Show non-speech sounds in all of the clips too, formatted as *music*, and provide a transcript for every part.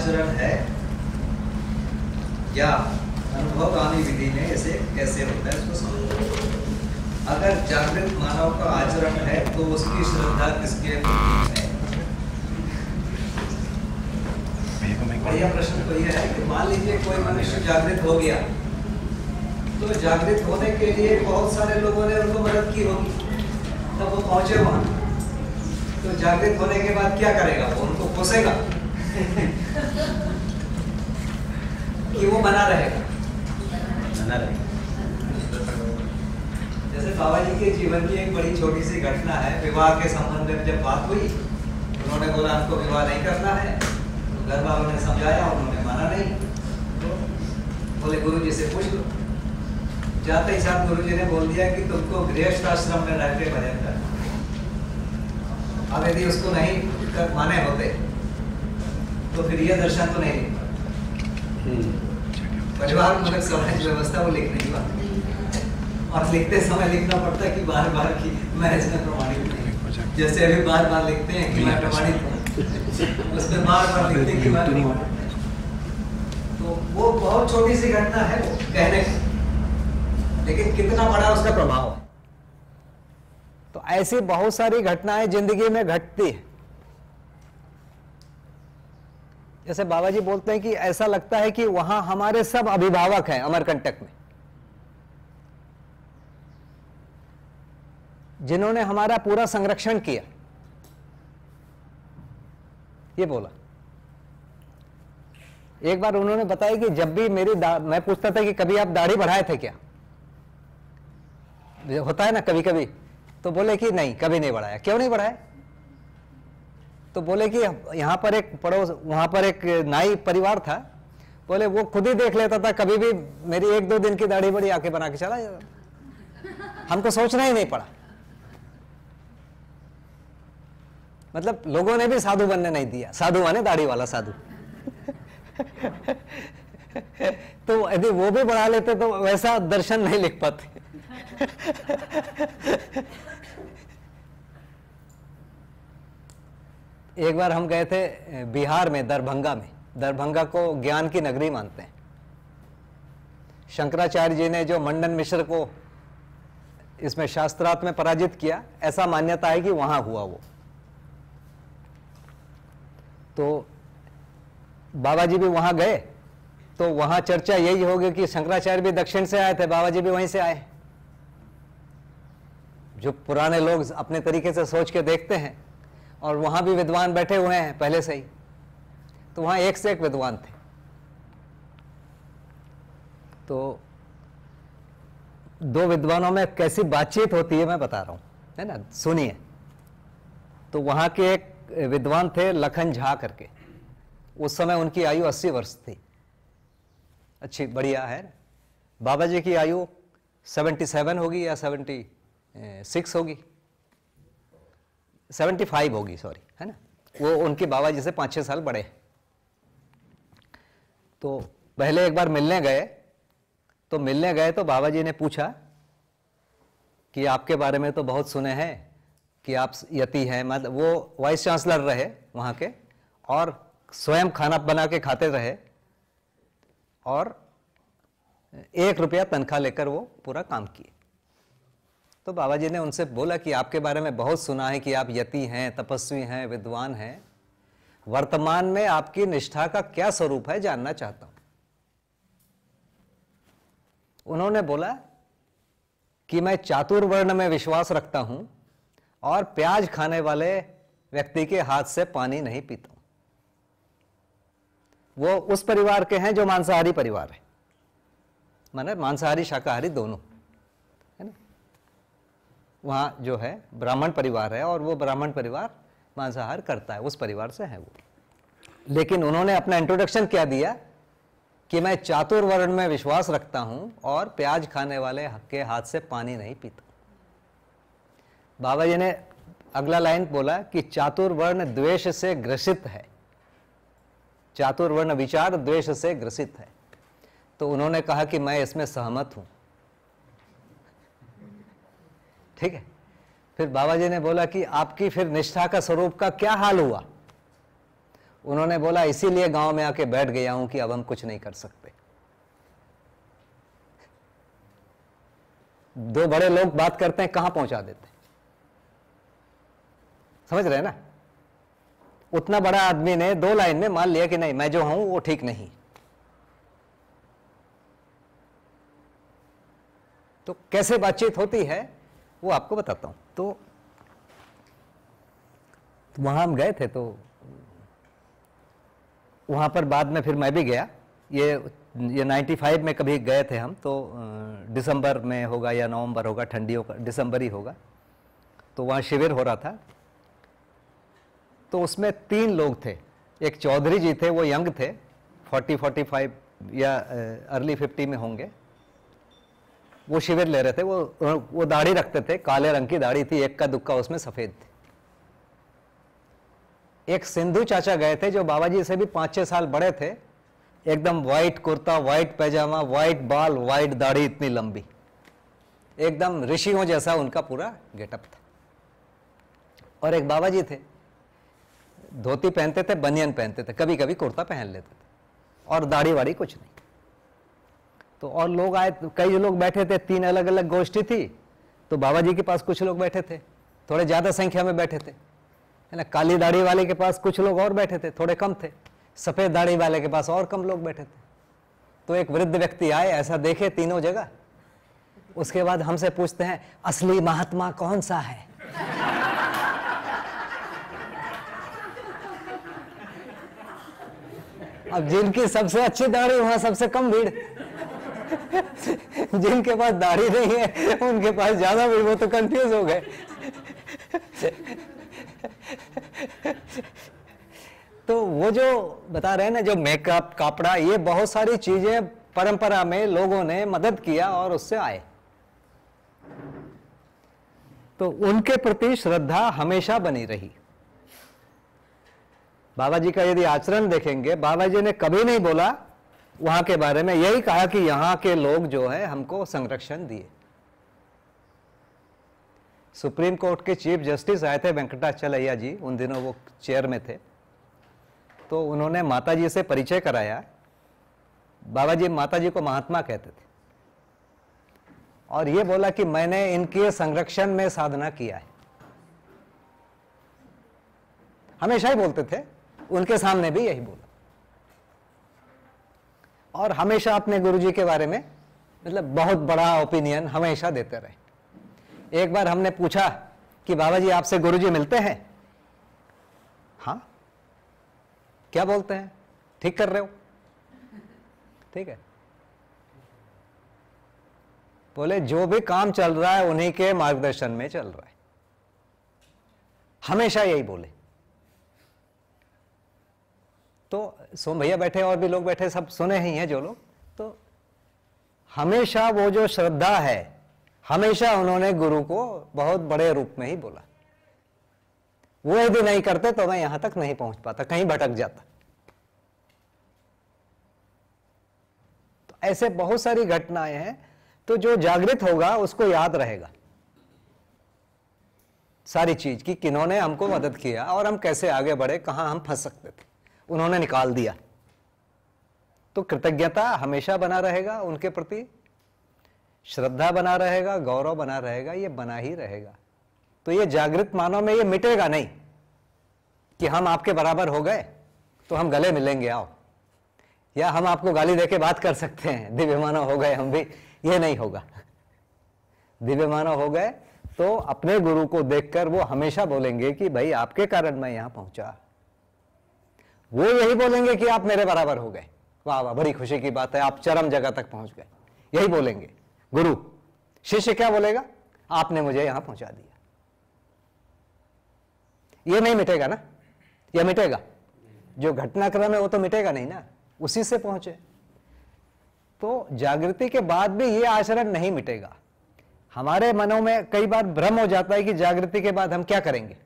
आचरण है? या अनुभव अनुभवगामी विधि में ऐसे कैसे होता है इसको समझो। अगर जागृत मानव का आचरण है तो उसकी श्रद्धा किसके प्रति है? बढ़िया प्रश्न तो यह है कि मान लीजिए कोई मनुष्य जागृत हो गया तो जागृत होने के लिए बहुत सारे लोगों ने उनको मदद की होगी तब वो पहुँचे वहाँ। तो जागृत होने के बाद क्या करेगा? वो उनको कोसेगा कि वो बना रहेगा बना रहेगा जैसे बाबा जी के जीवन की एक बड़ी छोटी सी घटना है विवाह के संबंध में जब बात हुई उन्होंने बोला हमको विवाह नहीं करना है। तो घर वालों ने समझाया उन्होंने माना नहीं। तो बोले गुरु जी से पूछ लो। जाते ही साथ गुरु जी ने बोल दिया कि तुमको गृहस्थ आश्रम में रह के भजन करना अब यदि उसको नहीं कर माने होते तो फिर यह दर्शन तो नहीं परिवार मूलक समाज व्यवस्था वो लिख नहीं पाते और लिखते समय लिखना पड़ता है कि बार बार की मैं इसमें प्रमाणित नहीं जैसे अभी बार बार लिखते हैं कि मैं प्रमाणित हूँ। उसमें बार बार लिखते हैं कि मैं तो वो बहुत छोटी सी घटना है वो कहने की। लेकिन कितना बड़ा उसका प्रभाव है। तो ऐसी बहुत सारी घटनाएँ ज़िंदगी में घटती है। जैसे बाबा जी बोलते हैं कि ऐसा लगता है कि वहाँ हमारे सब अभिभावक हैं अमरकंटक में। जिन्होंने हमारा पूरा संरक्षण किया। ये बोला। एक बार उन्होंने बताया कि जब भी मेरी मैं पूछता था कि कभी आप दाढ़ी बढ़ाए थे क्या? होता है ना कभी कभी तो बोले कि नहीं, कभी नहीं बढ़ाया। क्यों नहीं बढ़ाया? तो बोले कि यहाँ पर एक पड़ोस, वहाँ पर एक नाई परिवार था। बोले, वो खुद ही देख लेता था, कभी भी मेरी एक दो दिन की दाढ़ी बड़ी आके बना के चला हमको सोचना ही नहीं पड़ा। मतलब लोगों ने भी साधु बनने नहीं दिया। साधु माने दाढ़ी वाला साधु। *laughs* तो यदि वो भी बढ़ा लेते तो वैसा दर्शन नहीं लिख पाते। *laughs* एक बार हम गए थे बिहार में, दरभंगा में। दरभंगा को ज्ञान की नगरी मानते हैं। शंकराचार्य जी ने जो मंडन मिश्र को इसमें शास्त्रार्थ में पराजित किया, ऐसा मान्यता है कि वहाँ हुआ वो। तो बाबा जी भी वहाँ गए तो वहाँ चर्चा यही होगी कि शंकराचार्य भी दक्षिण से आए थे बाबा जी भी वहीं से आए। जो पुराने लोग अपने तरीके से सोच के देखते हैं और वहाँ भी विद्वान बैठे हुए हैं, पहले से ही। तो वहाँ एक से एक विद्वान थे। तो दो विद्वानों में कैसी बातचीत होती है मैं बता रहा हूँ, है ना? सुनिए। तो वहाँ के एक विद्वान थे लखन झा करके। उस समय उनकी आयु 80 वर्ष थी। अच्छी, बढ़िया है। बाबा जी की आयु 77 होगी या 76 होगी। 75 होगी, सॉरी, है ना? वो उनके बाबा जी से पाँच छः साल बड़े तो पहले एक बार मिलने गए तो मिलने गए तो बाबा जी ने पूछा कि आपके बारे में तो बहुत सुने हैं कि आप यति हैं मतलब वो वाइस चांसलर रहे वहाँ के और स्वयं खाना बना के खाते रहे और एक रुपया तनख्वाह लेकर वो पूरा काम किए। तो बाबा जी ने उनसे बोला कि आपके बारे में बहुत सुना है कि आप यति हैं, तपस्वी हैं, विद्वान हैं। वर्तमान में आपकी निष्ठा का क्या स्वरूप है जानना चाहता हूँ। उन्होंने बोला कि मैं चातुर्वर्ण में विश्वास रखता हूँ और प्याज खाने वाले व्यक्ति के हाथ से पानी नहीं पीता वो उस परिवार के हैं जो मांसाहारी परिवार है। माने मांसाहारी शाकाहारी दोनों। वहाँ जो है ब्राह्मण परिवार है और वो ब्राह्मण परिवार मांसाहार करता है, उस परिवार से है वो। लेकिन उन्होंने अपना इंट्रोडक्शन क्या दिया? कि मैं चातुर्वर्ण में विश्वास रखता हूँ और प्याज खाने वाले के हाथ से पानी नहीं पीता। बाबा जी ने अगला लाइन बोला कि चातुर्वर्ण द्वेष से ग्रसित है। चातुर्वर्ण विचार द्वेष से ग्रसित है। तो उन्होंने कहा कि मैं इसमें सहमत हूँ। ठीक है? फिर बाबा जी ने बोला कि आपकी फिर निष्ठा का स्वरूप का क्या हाल हुआ? उन्होंने बोला, इसीलिए गाँव में आके बैठ गया हूँ कि अब हम कुछ नहीं कर सकते। दो बड़े लोग बात करते हैं, कहाँ पहुँचा देते समझ रहे हैं ना? उतना बड़ा आदमी ने दो लाइन में मान लिया कि नहीं, मैं जो हूँ वो ठीक नहीं। तो कैसे बातचीत होती है? वो आपको बताता हूँ। तो, तो वहाँ हम गए थे तो वहाँ पर बाद में फिर मैं भी गया। ये ये 95 में कभी गए थे हम तो दिसंबर में होगा या नवंबर होगा ठंडियों का दिसंबर ही होगा। तो वहाँ शिविर हो रहा था। तो उसमें तीन लोग थे। एक चौधरी जी थे वो यंग थे 40 45 या अर्ली 50 में होंगे। वो शिविर ले रहे थे, वो वो दाढ़ी रखते थे, काले रंग की दाढ़ी थी, एक का दुक्का उसमें सफ़ेद थी। एक सिंधु चाचा गए थे, जो बाबा जी से भी पाँच छः साल बड़े थे, एकदम वाइट कुर्ता वाइट पैजामा वाइट बाल वाइट दाढ़ी इतनी लंबी। एकदम ऋषियों जैसा उनका पूरा गेटअप था। और एक बाबा जी थे, धोती पहनते थे, बनियन पहनते थे कभी कभी कुर्ता पहन लेते थे, और दाढ़ी वाड़ी कुछ नहीं। तो और लोग आए कई लोग बैठे थे, तीन अलग अलग गोष्ठी थी तो बाबा जी के पास कुछ लोग बैठे थे, थोड़े ज़्यादा संख्या में बैठे थे, है ना? काली दाढ़ी वाले के पास कुछ लोग और बैठे थे, थोड़े कम थे, सफ़ेद दाढ़ी वाले के पास और कम लोग बैठे थे। तो एक वृद्ध व्यक्ति आए, ऐसा देखे तीनों जगह, उसके बाद हमसे पूछते हैं, असली महात्मा कौन सा है? अब जिनकी सबसे अच्छी दाढ़ी, वहाँ सबसे कम भीड़। *laughs* जिनके पास दाढ़ी नहीं है, उनके पास ज़्यादा भी वो तो कंफ्यूज हो गए। *laughs* तो वो जो बता रहे हैं ना, जो मेकअप कपड़ा, ये बहुत सारी चीज़ें परंपरा में लोगों ने मदद किया और उससे आए। तो उनके प्रति श्रद्धा हमेशा बनी रही। बाबा जी का यदि आचरण देखेंगे, बाबा जी ने कभी नहीं बोला वहाँ के बारे में यही कहा कि यहाँ के लोग जो है हमको संरक्षण दिए। सुप्रीम कोर्ट के चीफ जस्टिस आए थे वेंकटाचलैया जी, उन दिनों वो चेयर में थे। तो उन्होंने माता जी से परिचय कराया। बाबा जी माता जी को महात्मा कहते थे। और ये बोला कि मैंने इनके संरक्षण में साधना किया है। हमेशा ही बोलते थे, उनके सामने भी यही बोला। और हमेशा अपने गुरुजी के बारे में मतलब बहुत बड़ा ओपिनियन हमेशा देते रहे। एक बार हमने पूछा कि बाबा जी, आपसे गुरुजी मिलते हैं? हाँ। क्या बोलते हैं? ठीक कर रहे हो? ठीक है। बोले, जो भी काम चल रहा है, उन्हीं के मार्गदर्शन में चल रहा है। हमेशा यही बोले। तो सोम भैया बैठे और भी लोग बैठे सब सुने ही हैं जो लोग। तो हमेशा वो जो श्रद्धा है, हमेशा उन्होंने गुरु को बहुत बड़े रूप में ही बोला। वो यदि नहीं करते तो मैं यहाँ तक नहीं पहुँच पाता, कहीं भटक जाता। तो ऐसे बहुत सारी घटनाएँ हैं तो जो जागृत होगा, उसको याद रहेगा। सारी चीज़ की, किन्होंने हमको मदद किया, और हम कैसे आगे बढ़े, कहाँ हम फंस सकते थे। उन्होंने निकाल दिया। तो कृतज्ञता हमेशा बना रहेगा उनके प्रति, श्रद्धा बना रहेगा, गौरव बना रहेगा, ये बना ही रहेगा। तो ये जागृत मानव में ये मिटेगा नहीं कि हम आपके बराबर हो गए तो हम गले मिलेंगे, आओ। या हम आपको गाली देके बात कर सकते हैं, दिव्य मानव हो गए हम भी, ये नहीं होगा। दिव्य मानव हो गए तो अपने गुरु को देखकर वो हमेशा बोलेंगे कि, भाई, आपके कारण मैं यहाँ पहुँचा। वो यही बोलेंगे कि आप मेरे बराबर हो गए। वाह वाह, बड़ी खुशी की बात है, आप चरम जगह तक पहुँच गए। यही बोलेंगे। गुरु, शिष्य क्या बोलेगा? आपने मुझे यहाँ पहुँचा दिया। ये नहीं मिटेगा ना? यह मिटेगा। जो घटनाक्रम है वो तो मिटेगा नहीं ना? उसी से पहुँचे। तो जागृति के बाद भी ये आचरण नहीं मिटेगा। हमारे मनों में कई बार भ्रम हो जाता है कि जागृति के बाद हम क्या करेंगे?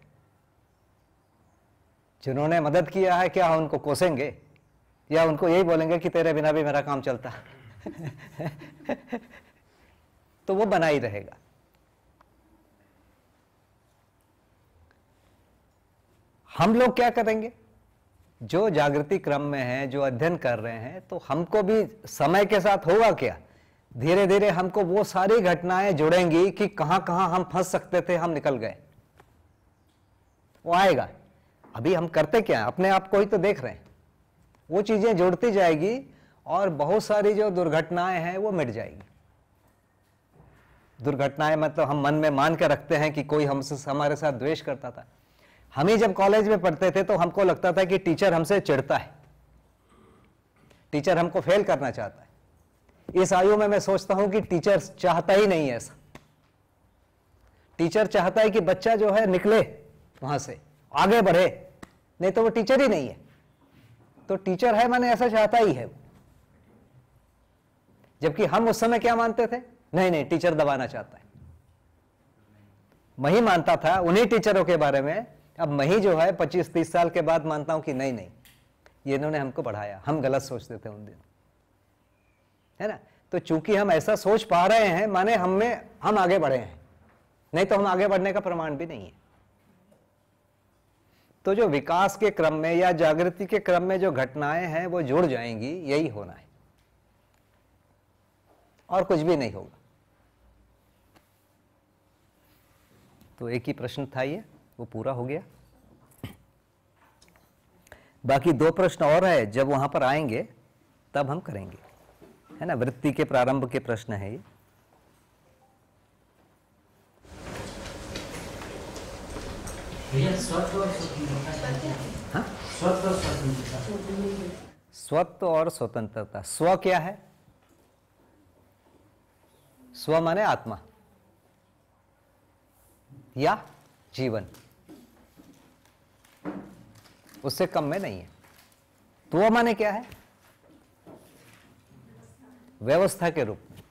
जिन्होंने मदद किया है, क्या उनको कोसेंगे? या उनको यही बोलेंगे कि तेरे बिना भी मेरा काम चलता? *laughs* तो वो बना ही रहेगा। हम लोग क्या करेंगे? जो जागृति क्रम में है, जो अध्ययन कर रहे हैं तो हमको भी समय के साथ होगा क्या? धीरे धीरे हमको वो सारी घटनाएँ जुड़ेंगी कि कहाँ कहाँ हम फंस सकते थे, हम निकल गए। वो आएगा। अभी हम करते क्या है? अपने आप को ही तो देख रहे हैं। वो चीज़ें जुड़ती जाएगी और बहुत सारी जो दुर्घटनाएँ हैं, वो मिट जाएगी। दुर्घटनाएँ मतलब हम मन में मान कर रखते हैं कि कोई हमसे, हमारे साथ द्वेष करता था। हम ही जब कॉलेज में पढ़ते थे तो हमको लगता था कि टीचर हमसे चिढ़ता है। टीचर हमको फेल करना चाहता है। इस आयु में मैं सोचता हूँ कि टीचर चाहता ही नहीं है ऐसा। टीचर चाहता है कि बच्चा जो है निकले वहाँ से, आगे बढ़े। नहीं तो वो टीचर ही नहीं है। तो टीचर है मैंने ऐसा चाहता ही है जबकि हम उस समय क्या मानते थे? नहीं नहीं टीचर दबाना चाहता है। मैं ही मानता था उन्हीं टीचरों के बारे में। अब मैं ही जो है पच्चीस, तीस साल के बाद मानता हूँ कि नहीं नहीं, ये इन्होंने हमको बढ़ाया हम गलत सोचते थे उन दिन। है ना? तो चूँकि हम ऐसा सोच पा रहे हैं, माने हम में, हम आगे बढ़े हैं। नहीं तो हम आगे बढ़ने का प्रमाण भी नहीं है। तो जो विकास के क्रम में या जागृति के क्रम में जो घटनाएँ हैं, वो जुड़ जाएँगी, यही होना है। और कुछ भी नहीं होगा। तो एक ही प्रश्न था ये, वो पूरा हो गया। बाकी दो प्रश्न और है, जब वहाँ पर आएँगे, तब हम करेंगे। है ना? वृत्ति के प्रारंभ के प्रश्न है ये। स्वत्व और स्वतंत्रता क्या है? और स्वतंत्रता। स्वत्व और स्वतंत्रता। स्व क्या है? स्व माने आत्मा। या जीवन। उससे कम में नहीं है। तो वो माने क्या है? व्यवस्था के रूप में।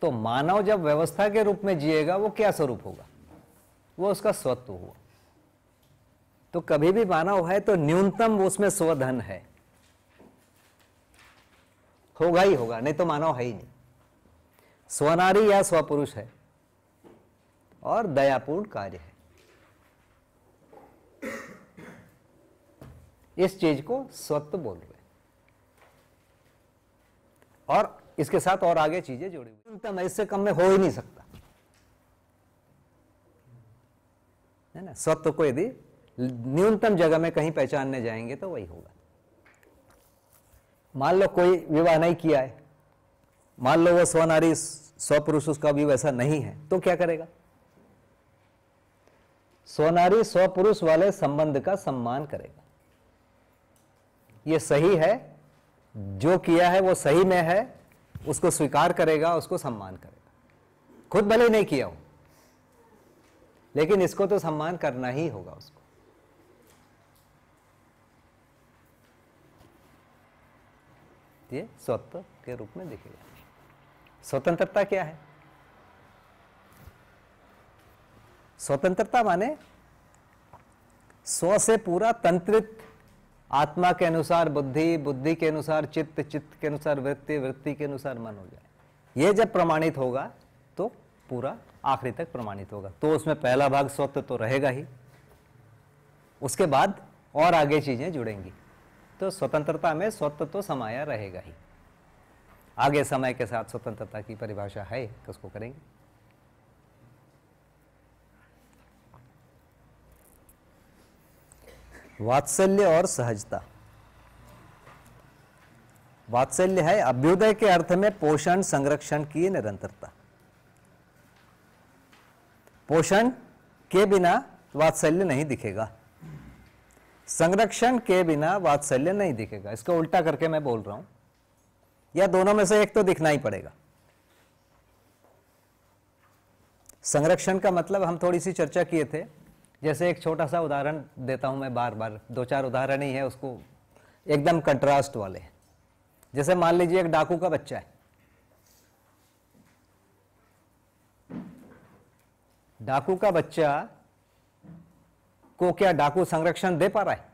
तो मानव जब व्यवस्था के रूप में जिएगा वो क्या स्वरूप होगा? वो उसका स्वत्व हुआ। तो कभी भी मानव है तो न्यूनतम उसमें स्वधन है। होगा ही होगा, नहीं तो मानव है ही नहीं। स्वनारी या स्वपुरुष है और दयापूर्ण कार्य है। इस चीज़ को स्वत्व बोल रहे और इसके साथ और आगे चीज़ें जुड़ी हुई इससे कम में हो ही नहीं सकता। है ना? स्वत्व को यदि न्यूनतम जगह में कहीं पहचानने जाएँगे तो वही होगा। मान लो कोई विवाह नहीं किया है, मान लो वो स्वनारी स्वपुरुष उसका भी वैसा नहीं है तो क्या करेगा? स्वनारी स्वपुरुष वाले संबंध का सम्मान करेगा। ये सही है, जो किया है वो सही में है, उसको स्वीकार करेगा, उसको सम्मान करेगा। खुद भले ही नहीं किया हो लेकिन इसको तो सम्मान करना ही होगा उसको। ये स्वत्व के रूप में दिखेगा। स्वतंत्रता क्या है? स्वतंत्रता माने स्व से पूरा तंत्रित आत्मा के अनुसार बुद्धि बुद्धि के अनुसार चित्त चित्त के अनुसार वृत्ति वृत्ति के अनुसार मन हो जाए। ये जब प्रमाणित होगा पूरा आखिरी तक प्रमाणित होगा। तो उसमें पहला भाग स्वत्व तो रहेगा ही। उसके बाद और आगे चीज़ें जुड़ेंगी। तो स्वतंत्रता में स्वत्व तो समाया रहेगा ही। आगे समय के साथ स्वतंत्रता की परिभाषा है तो उसको करेंगे? वात्सल्य और सहजता। वात्सल्य है अभ्युदय के अर्थ में पोषण, संरक्षण की निरंतरता। पोषण के बिना वात्सल्य नहीं दिखेगा। संरक्षण के बिना वात्सल्य नहीं दिखेगा। इसको उल्टा करके मैं बोल रहा हूँ। या दोनों में से एक तो दिखना ही पड़ेगा। संरक्षण का मतलब हम थोड़ी सी चर्चा किए थे। जैसे एक छोटा सा उदाहरण देता हूँ मैं बार बार दो चार उदाहरण ही है, उसको एकदम कंट्रास्ट वाले जैसे मान लीजिए एक डाकू का बच्चा है। डाकू का बच्चा को क्या डाकू संरक्षण दे पा रहा है?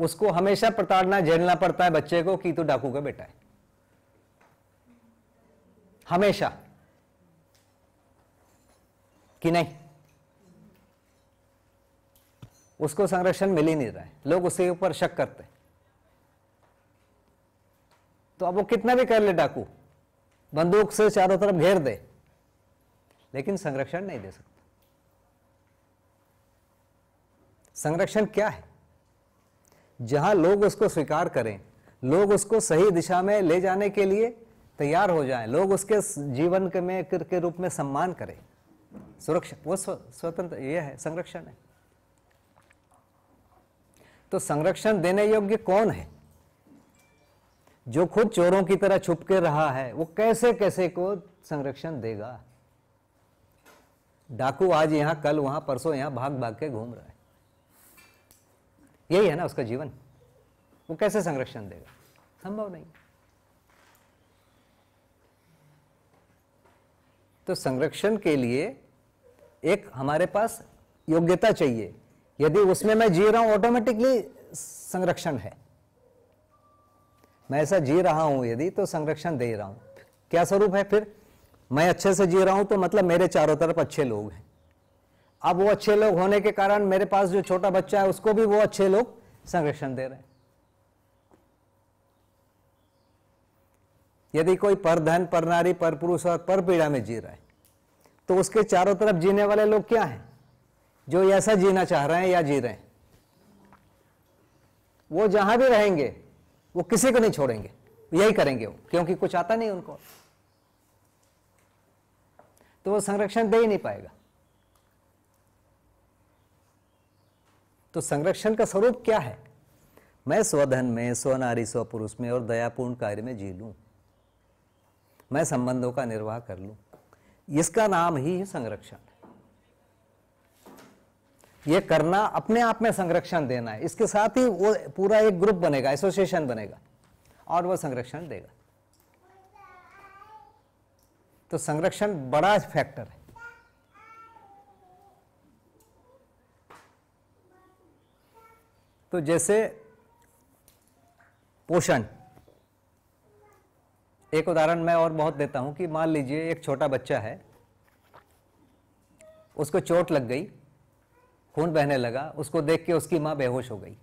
उसको हमेशा प्रताड़ना झेलना पड़ता है बच्चे को कि तू डाकू का बेटा है। हमेशा। कि नहीं? उसको संरक्षण मिल ही नहीं रहा है। लोग उसके ऊपर शक करते हैं। तो अब वो कितना भी कर ले डाकू, बंदूक से चारों तरफ़ घेर दे, लेकिन संरक्षण नहीं दे सकता। संरक्षण क्या है? जहाँ लोग उसको स्वीकार करें, लोग उसको सही दिशा में ले जाने के लिए तैयार हो जाएँ, लोग उसके जीवन के में, के रूप में सम्मान करें। सुरक्षा वो स्वतंत्र यह है, संरक्षण है। तो संरक्षण देने योग्य कौन है? जो खुद चोरों की तरह छुप के रहा है, वो कैसे कैसे को संरक्षण देगा? डाकू आज यहाँ, कल वहाँ, परसों यहाँ भाग भाग के घूम रहा है। यही है ना उसका जीवन। वो कैसे संरक्षण देगा? संभव नहीं। तो संरक्षण के लिए एक हमारे पास योग्यता चाहिए। यदि उसमें मैं जी रहा हूँ ऑटोमेटिकली संरक्षण है। मैं ऐसा जी रहा हूँ यदि तो संरक्षण दे रहा हूँ। क्या स्वरूप है फिर? मैं अच्छे से जी रहा हूँ तो मतलब मेरे चारों तरफ़ अच्छे लोग हैं। अब वो अच्छे लोग होने के कारण मेरे पास जो छोटा बच्चा है, उसको भी वो अच्छे लोग संरक्षण दे रहे हैं। यदि कोई पर धन, पर नारी, पर पुरुष और पर पीड़ा में जी रहा है तो उसके चारों तरफ़ जीने वाले लोग क्या हैं? जो ऐसा जीना चाह रहे हैं या जी रहे हैं। वो जहाँ भी रहेंगे वो किसी को नहीं छोड़ेंगे। यही करेंगे वो, क्योंकि कुछ आता नहीं उनको। तो वो संरक्षण दे ही नहीं पाएगा। तो संरक्षण का स्वरूप क्या है? मैं स्वधन में, स्वनारी, स्वपुरुष में और दयापूर्ण कार्य में जी लूँ। मैं संबंधों का निर्वाह कर लूँ। इसका नाम ही है संरक्षण। ये करना, अपने आप में संरक्षण देना है। इसके साथ ही वो पूरा एक ग्रुप बनेगा एसोसिएशन बनेगा, और वो संरक्षण देगा। तो संरक्षण बड़ा फैक्टर है। तो जैसे पोषण, एक उदाहरण मैं और बहुत देता हूँ कि मान लीजिए एक छोटा बच्चा है, उसको चोट लग गई खून बहने लगा, उसको देख के उसकी माँ बेहोश हो गई।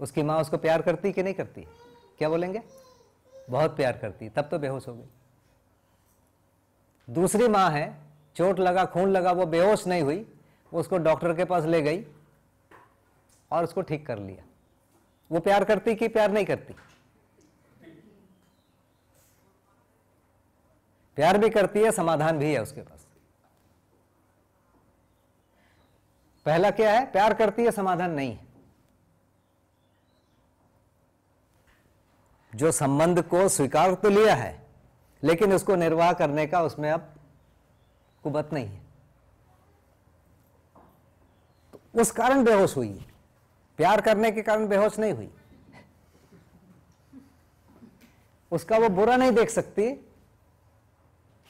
उसकी माँ उसको प्यार करती कि नहीं करती? क्या बोलेंगे? बहुत प्यार करती, तब तो बेहोश हो गई। दूसरी माँ है, चोट लगा, खून लगा, वो बेहोश नहीं हुई, वो उसको डॉक्टर के पास ले गई और उसको ठीक कर लिया। वो प्यार करती कि प्यार नहीं करती? प्यार भी करती है, समाधान भी है उसके पास। पहला क्या है? प्यार करती है, समाधान नहीं है। जो संबंध को स्वीकार तो लिया है, लेकिन उसको निर्वाह करने का उसमें अब कुबत नहीं है। तो उस कारण बेहोश हुई। प्यार करने के कारण बेहोश नहीं हुई। उसका वो बुरा नहीं देख सकती,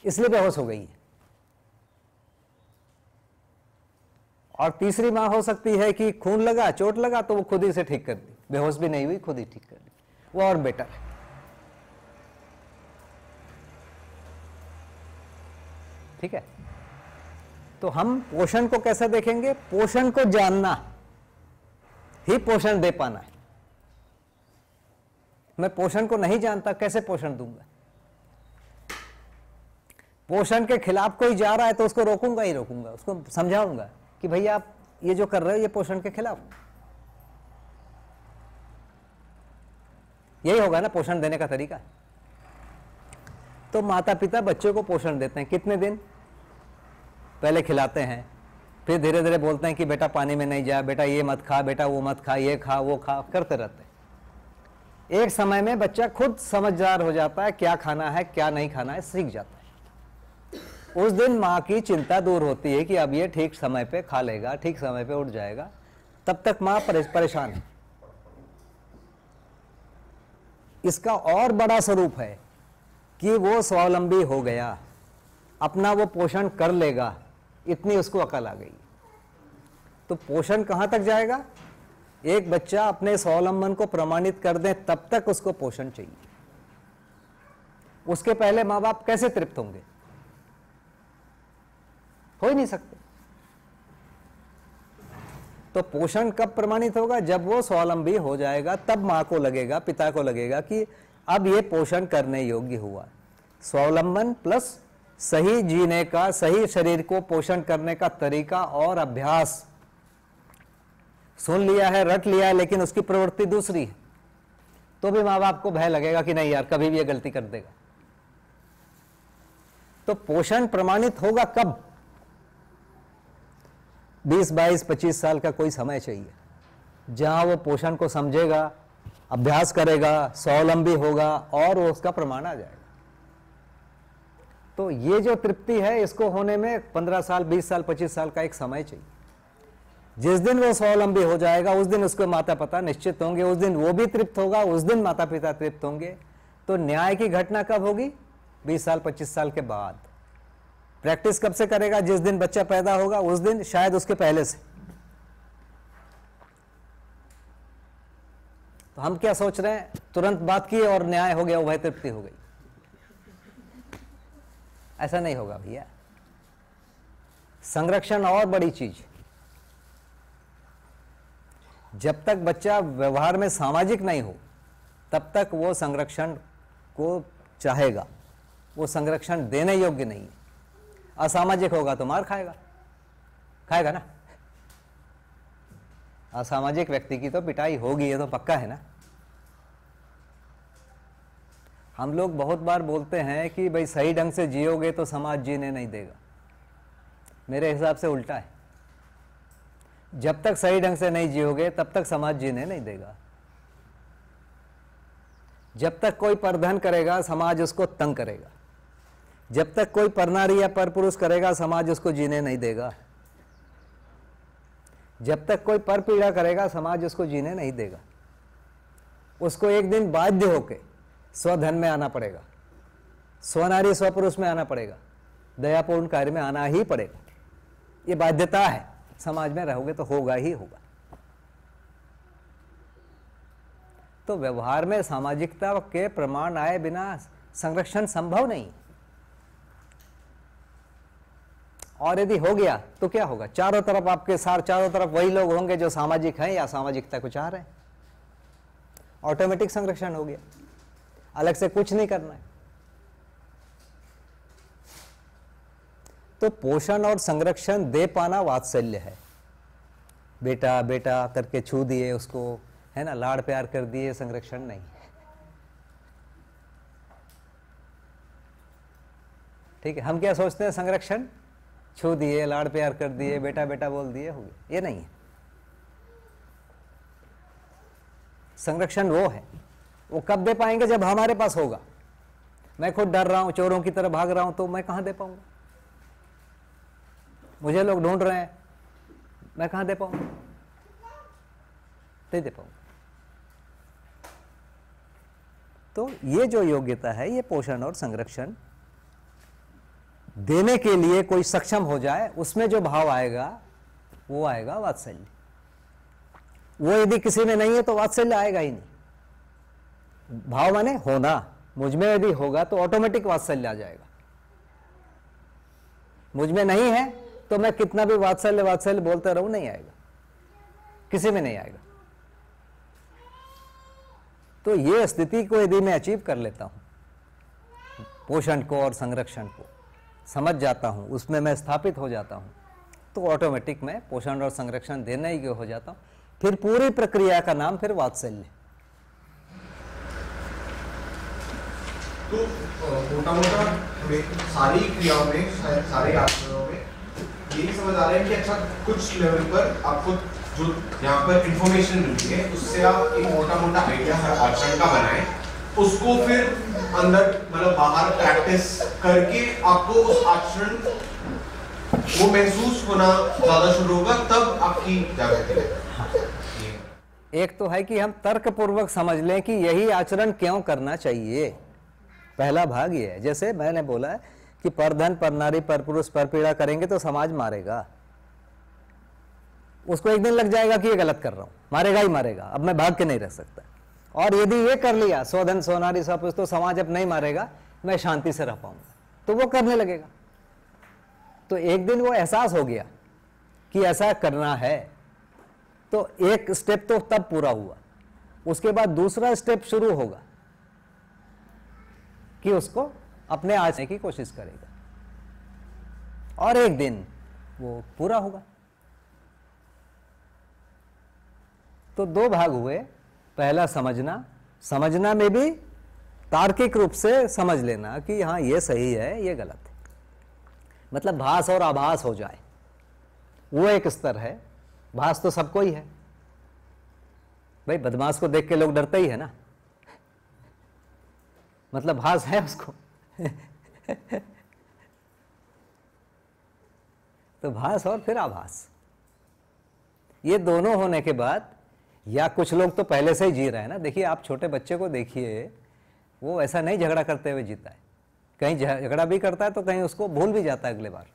इसलिए बेहोश हो गई है। और तीसरी माँ हो सकती है कि खून लगा, चोट लगा तो वो खुद ही से ठीक कर दी। बेहोश भी नहीं हुई, खुद ही ठीक कर दी। वो और बेटर है। ठीक है? तो हम पोषण को कैसे देखेंगे? पोषण को जानना। ही पोषण दे पाना है। मैं पोषण को नहीं जानता, कैसे पोषण दूँगा? पोषण के खिलाफ कोई जा रहा है तो उसको रोकूँगा ही रोकूँगा, उसको समझाऊँगा। कि भैया आप ये जो कर रहे हो, ये पोषण के खिलाफ। यही होगा ना पोषण देने का तरीका। तो माता पिता बच्चों को पोषण देते हैं। कितने दिन? पहले खिलाते हैं। फिर धीरे धीरे बोलते हैं कि, बेटा, पानी में नहीं जा, बेटा, ये मत खा, बेटा, वो मत खा, ये खा, वो खा, करते रहते हैं। एक समय में बच्चा खुद समझदार हो जाता है क्या खाना है, क्या नहीं खाना है, सीख जाता है। उस दिन माँ की चिंता दूर होती है कि अब ये ठीक समय पे खा लेगा, ठीक समय पे उठ जाएगा। तब तक माँ परेशान है। इसका और बड़ा स्वरूप है कि वो स्वावलंबी हो गया, अपना वो पोषण कर लेगा, इतनी उसको अकल आ गई। तो पोषण कहाँ तक जाएगा? एक बच्चा अपने स्वावलंबन को प्रमाणित कर दे, तब तक उसको पोषण चाहिए। उसके पहले माँ बाप कैसे तृप्त होंगे? हो ही नहीं सकते। तो पोषण कब प्रमाणित होगा? जब वो स्वावलंबी हो जाएगा, तब माँ को लगेगा, पिता को लगेगा कि अब ये पोषण करने योग्य हुआ। स्वावलंबन प्लस सही जीने का, सही शरीर को पोषण करने का तरीका और अभ्यास। सुन लिया है, रट लिया है, लेकिन उसकी प्रवृत्ति दूसरी है। तो भी माँ बाप को भय लगेगा कि नहीं यार, कभी भी ये गलती कर देगा। तो पोषण प्रमाणित होगा कब? 20, 22, 25 साल का कोई समय चाहिए। जहाँ वो पोषण को समझेगा अभ्यास करेगा स्वावलंबी होगा और वो उसका प्रमाण आ जाएगा। तो ये जो तृप्ति है इसको होने में 15 साल 20 साल 25 साल का एक समय चाहिए। जिस दिन वो स्वावलंबी हो जाएगा उस दिन उसके माता पिता निश्चित होंगे उस दिन वो भी तृप्त होगा उस दिन माता पिता तृप्त होंगे। तो न्याय की घटना कब होगी? 20 साल 25 साल के बाद। प्रैक्टिस कब से करेगा? जिस दिन बच्चा पैदा होगा, उस दिन, शायद उसके पहले से। तो हम क्या सोच रहे हैं? तुरंत बात की और न्याय हो गया वह तृप्ति हो गई। ऐसा नहीं होगा भैया। संरक्षण और बड़ी चीज़। जब तक बच्चा व्यवहार में सामाजिक नहीं हो, तब तक वो संरक्षण को चाहेगा। वो संरक्षण देने योग्य नहीं है। असामाजिक होगा तो मार खाएगा। खाएगा ना? असामाजिक व्यक्ति की तो पिटाई होगी, ये तो पक्का है ना? हम लोग बहुत बार बोलते हैं कि भाई सही ढंग से जियोगे तो समाज जीने नहीं देगा। मेरे हिसाब से उल्टा है। जब तक सही ढंग से नहीं जियोगे, तब तक समाज जीने नहीं देगा। जब तक कोई परधन करेगा, समाज उसको तंग करेगा। जब तक कोई परनारी या पर पुरुष करेगा, समाज उसको जीने नहीं देगा। जब तक कोई पर पीड़ा करेगा, समाज उसको जीने नहीं देगा। उसको एक दिन बाध्य होके स्वधन में आना पड़ेगा। स्वनारी, स्वपुरुष में आना पड़ेगा। दयापूर्ण कार्य में आना ही पड़ेगा। ये बाध्यता है। समाज में रहोगे तो होगा ही होगा। तो व्यवहार में सामाजिकता के प्रमाण आए बिना संरक्षण संभव नहीं। और यदि हो गया तो क्या होगा? चारों तरफ़ आपके साथ, चारों तरफ़ वही लोग होंगे जो सामाजिक हैं या सामाजिकता को चाह रहे हैं। ऑटोमेटिक संरक्षण हो गया। अलग से कुछ नहीं करना है। तो पोषण और संरक्षण दे पाना वात्सल्य है। बेटा बेटा करके छू दिए उसको, है ना? लाड़ प्यार कर दिए, संरक्षण नहीं ठीक है, हम क्या सोचते हैं? संरक्षण? छू दिए, लाड़ प्यार कर दिए, बेटा बेटा बोल दिए हो गए ये नहीं है। संरक्षण वो है। वो कब दे पाएँगे? जब हमारे पास होगा। मैं खुद डर रहा हूँ, चोरों की तरह भाग रहा हूँ तो मैं कहाँ दे पाऊँगा? मुझे लोग ढूंढ रहे हैं, मैं कहाँ दे पाऊँगा? नहीं दे पाऊँगा। तो ये जो योग्यता है, ये पोषण और संरक्षण देने के लिए कोई सक्षम हो जाए, उसमें जो भाव आएगा, वो आएगा वात्सल्य। वो यदि किसी में नहीं है तो वात्सल्य आएगा ही नहीं। भाव माने होना। मुझमें यदि होगा तो ऑटोमेटिक वात्सल्य आ जाएगा। मुझमें नहीं है तो मैं कितना भी वात्सल्य वात्सल्य बोलता रहूँ, नहीं आएगा। किसी में नहीं आएगा। तो ये स्थिति को यदि मैं अचीव कर लेता हूँ, पोषण को और संरक्षण को समझ जाता हूँ, उसमें मैं स्थापित हो जाता हूँ तो ऑटोमेटिक मैं पोषण और संरक्षण देने ही हो जाता हूँ। फिर पूरी प्रक्रिया का नाम फिर वात्सल्य। तो मोटा मोटा सारी क्रियाओं में सारे आचरणों में यही समझ आ रहा है कि अच्छा कुछ लेवल पर आपको जो यहाँ पर इंफॉर्मेशन मिलती है, उससे आप एक मोटा मोटा आइडिया हर आचरण का बनाएँ, उसको फिर अंदर मतलब बाहर प्रैक्टिस करके आपको उस आचरण वो महसूस होना ज़्यादा शुरू होगा, तब आपकी जागृति है एक तो है कि हम तर्क पूर्वक समझ लें कि यही आचरण क्यों करना चाहिए। पहला भाग ये है, जैसे मैंने बोला है कि पर धन, पर नारी, पर पुरुष, पर पीड़ा करेंगे तो समाज मारेगा। उसको एक दिन लग जाएगा कि ये गलत कर रहा हूँ, मारेगा ही मारेगा, अब मैं भाग के नहीं रह सकता। और यदि ये कर लिया, सोधन सोनारी सब कुछ तो समाज अब नहीं मारेगा, मैं शांति से रह पाऊँगा। तो वो करने लगेगा। तो एक दिन वो एहसास हो गया कि ऐसा करना है। तो एक स्टेप तो तब पूरा हुआ। उसके बाद दूसरा स्टेप शुरू होगा कि उसको अपने आने की कोशिश करेगा। और एक दिन वो पूरा होगा। तो दो भाग हुए। पहला समझना समझना में भी तार्किक रूप से समझ लेना कि हाँ ये सही है, ये गलत है। मतलब भास और आभास हो जाए। वो एक स्तर है। भास तो सबको ही है। भाई, बदमाश को देख के लोग डरते ही है ना। मतलब भास है उसको। *laughs* तो भास और फिर आभास। ये दोनों होने के बाद या कुछ लोग तो पहले से ही जी रहे हैं ना। देखिए, आप छोटे बच्चे को देखिए, वो ऐसा नहीं झगड़ा करते हुए जीता है। कहीं झगड़ा भी करता है तो कहीं उसको भूल भी जाता है अगले बार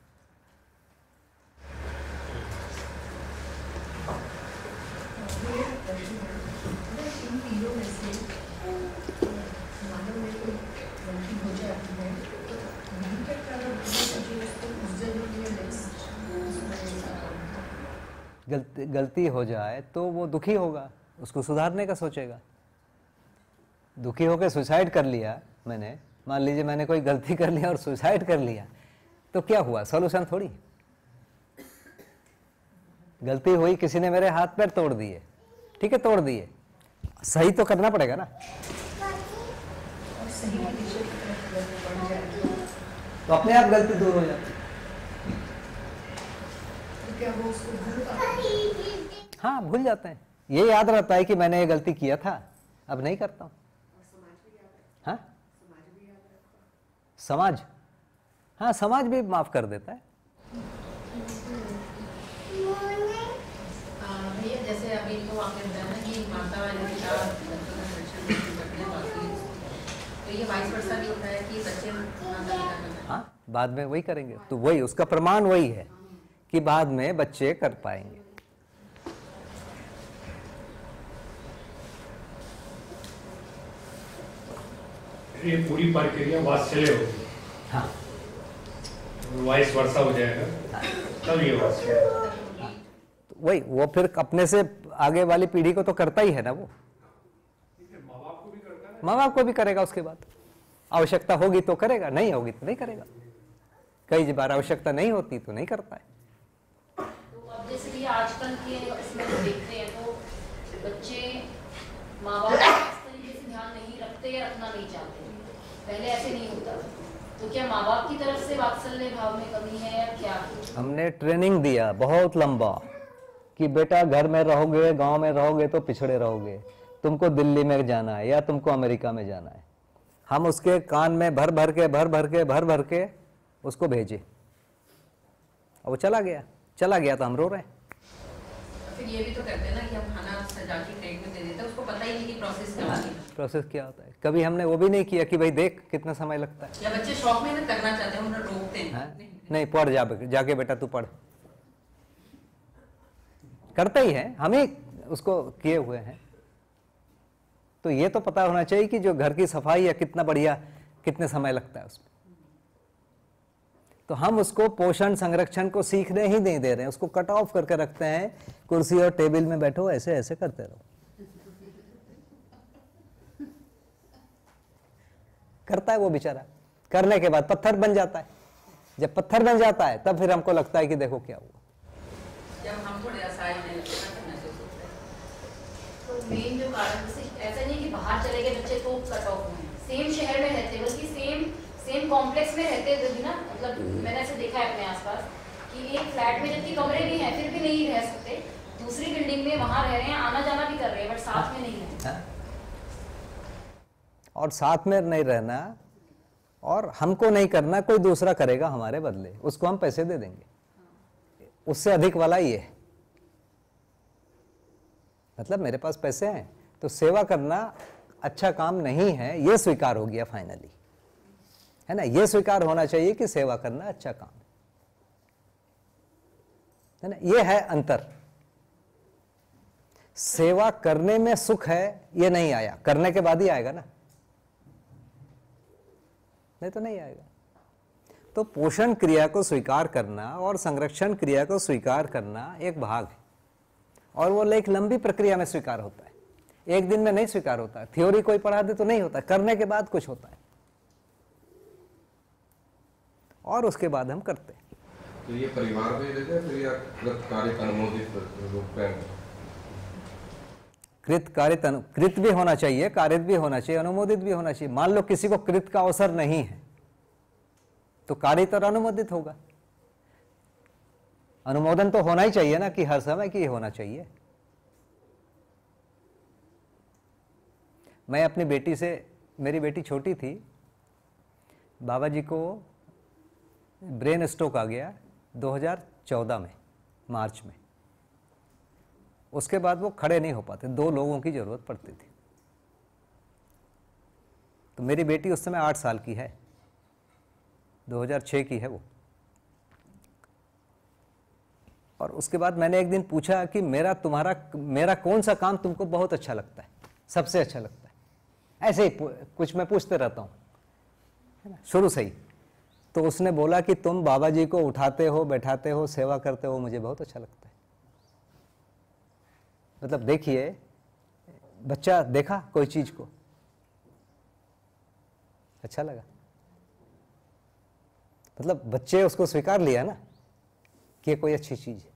इन तीनों में से मानव में कोई गलती हो जाती है तो नहीं करता अगर मुझे उसको उस जन्म में नेक्स्ट गलती गलती हो जाए तो वो दुखी होगा, उसको सुधारने का सोचेगा। दुखी होकर सुसाइड कर लिया मैंने, मान लीजिए मैंने कोई गलती कर लिया और सुसाइड कर लिया तो क्या हुआ? सॉल्यूशन थोड़ी। गलती हुई, किसी ने मेरे हाथ पैर तोड़ दिए। ठीक है, तोड़ दिए। सही तो करना पड़ेगा ना। तो अपने आप गलती दूर हो जाती हाँ? भूल जाते हैं। ये याद रहता है कि मैंने ये गलती किया था। अब नहीं करता हूँ। हाँ? समाज? हाँ समाज भी माफ़ कर देता है। हाँ, भैया जैसे अभी तो आपने बताया ना कि माता वाले पिता तो ये वाइस वर्षा भी होता है कि बच्चे हाँ बाद में वही करेंगे। तो वही उसका प्रमाण वही है। कि बाद में बच्चे कर पाएँगे। ये पूरी प्रक्रिया वात्सल्य होगी। हाँ। वाइस वर्षा हो जाएगा। तब ये वात्सल्य तो वही वो फिर अपने से आगे वाली पीढ़ी को तो करता ही है ना वो। माँ बाप को भी करेगा उसके बाद। आवश्यकता होगी तो करेगा नहीं होगी तो नहीं करेगा। कई बार आवश्यकता नहीं होती तो नहीं करता है भी आजकल के इसमें जो देखते हैं तो बच्चे माँ बाप *laughs* इस तरीके से ध्यान नहीं रखते या रखना नहीं चाहते। पहले ऐसे नहीं होता तो क्या माँ बाप की तरफ़ से वात्सल्य भाव में कमी है या क्या? हमने ट्रेनिंग दिया बहुत लंबा कि बेटा घर में रहोगे गाँव में रहोगे तो पिछड़े रहोगे। तुमको दिल्ली में जाना है या तुमको अमेरिका में जाना है। हम उसके कान में भर भर के भर भर के भर भर के उसको भेजे। और वो चला गया। चला गया तो हम रो रहे हैं। फिर ये भी तो करते हैं ना कि हम खाना सजा के प्लेट में दे देते हैं उसको पता ही नहीं कि प्रोसेस क्या होती है। प्रोसेस क्या होता है? कभी हमने वो भी नहीं किया कि भाई देख कितना समय लगता है। या बच्चे शौक में ना करना चाहते हैं उन्हें रोकते हैं। हाँ? नहीं पढ़ जा जाके बेटा तू पढ़। करते ही है हम ही उसको किए हुए हैं। तो ये तो पता होना चाहिए कि जो घर की सफ़ाई है कितना बढ़िया कितने समय लगता है उसमें। तो हम उसको पोषण संरक्षण को सीखने ही नहीं दे रहे हैं। उसको कट ऑफ़ करके रखते हैं। कुर्सी और टेबल में बैठो ऐसे ऐसे करते रहो। करता है वो बेचारा। करने के बाद पत्थर बन जाता है। जब पत्थर बन जाता है तब फिर हमको लगता है कि देखो क्या हुआ। जब हम थोड़े असहाय होने लगते हैं ना तो है। तो मेन जो कारण ऐसा नहीं कि बाहर चले गए बच्चे तो कट ऑफ़ हुए सेम शहर में रहते कॉम्प्लेक्स में रहते हुए भी ना मतलब मैंने ऐसे देखा है अपने आसपास कि एक फ्लैट में जबकि कमरे भी हैं फिर भी नहीं रह सकते। दूसरी बिल्डिंग में वहाँ रह रहे हैं आना जाना भी कर रहे हैं बट साथ में नहीं रहते हाँ? और साथ में नहीं रहना और हमको नहीं करना कोई दूसरा करेगा हमारे बदले उसको हम पैसे दे देंगे। उससे अधिक वाला ये। है मतलब मेरे पास पैसे हैं तो सेवा करना अच्छा काम नहीं है ये स्वीकार हो गया फाइनली है ना? ये स्वीकार होना चाहिए कि सेवा करना अच्छा काम है। ना? ये है अंतर। सेवा करने में सुख है, ये नहीं आया। करने के बाद ही आएगा ना? नहीं तो नहीं आएगा। तो पोषण क्रिया को स्वीकार करना और संरक्षण क्रिया को स्वीकार करना एक भाग है। और वो एक लंबी प्रक्रिया में स्वीकार होता है। एक दिन में नहीं स्वीकार होता। थ्योरी कोई पढ़ा दे तो नहीं होता। करने के बाद कुछ होता है। और उसके बाद हम करते हैं। तो ये परिवार में रहते फिर या कृत कार्य अनुमोदित रूप में कृत भी होना चाहिए कारित भी होना चाहिए अनुमोदित भी होना चाहिए। मान लो किसी को कृत का अवसर नहीं है तो कारित और अनुमोदित होगा। अनुमोदन तो होना ही चाहिए ना कि हर समय की होना चाहिए। मैं अपनी बेटी से मेरी बेटी छोटी थी बाबा जी को ब्रेन स्ट्रोक आ गया 2014 में, मार्च में। उसके बाद वो खड़े नहीं हो पाते, दो लोगों की ज़रूरत पड़ती थी। तो मेरी बेटी उस समय आठ साल की है 2006 की है वो। और उसके बाद मैंने एक दिन पूछा कि मेरा तुम्हारा, मेरा कौन सा काम तुमको बहुत अच्छा लगता है, सबसे अच्छा लगता है? ऐसे ही कुछ मैं पूछते रहता हूँ। शुरू से ही। तो उसने बोला कि तुम बाबा जी को उठाते हो, बैठाते हो, सेवा करते हो, मुझे बहुत अच्छा लगता है। मतलब देखिए, बच्चा देखा कोई चीज़ को? अच्छा लगा। मतलब बच्चे उसको स्वीकार लिया ना कि ये कोई अच्छी चीज़ है।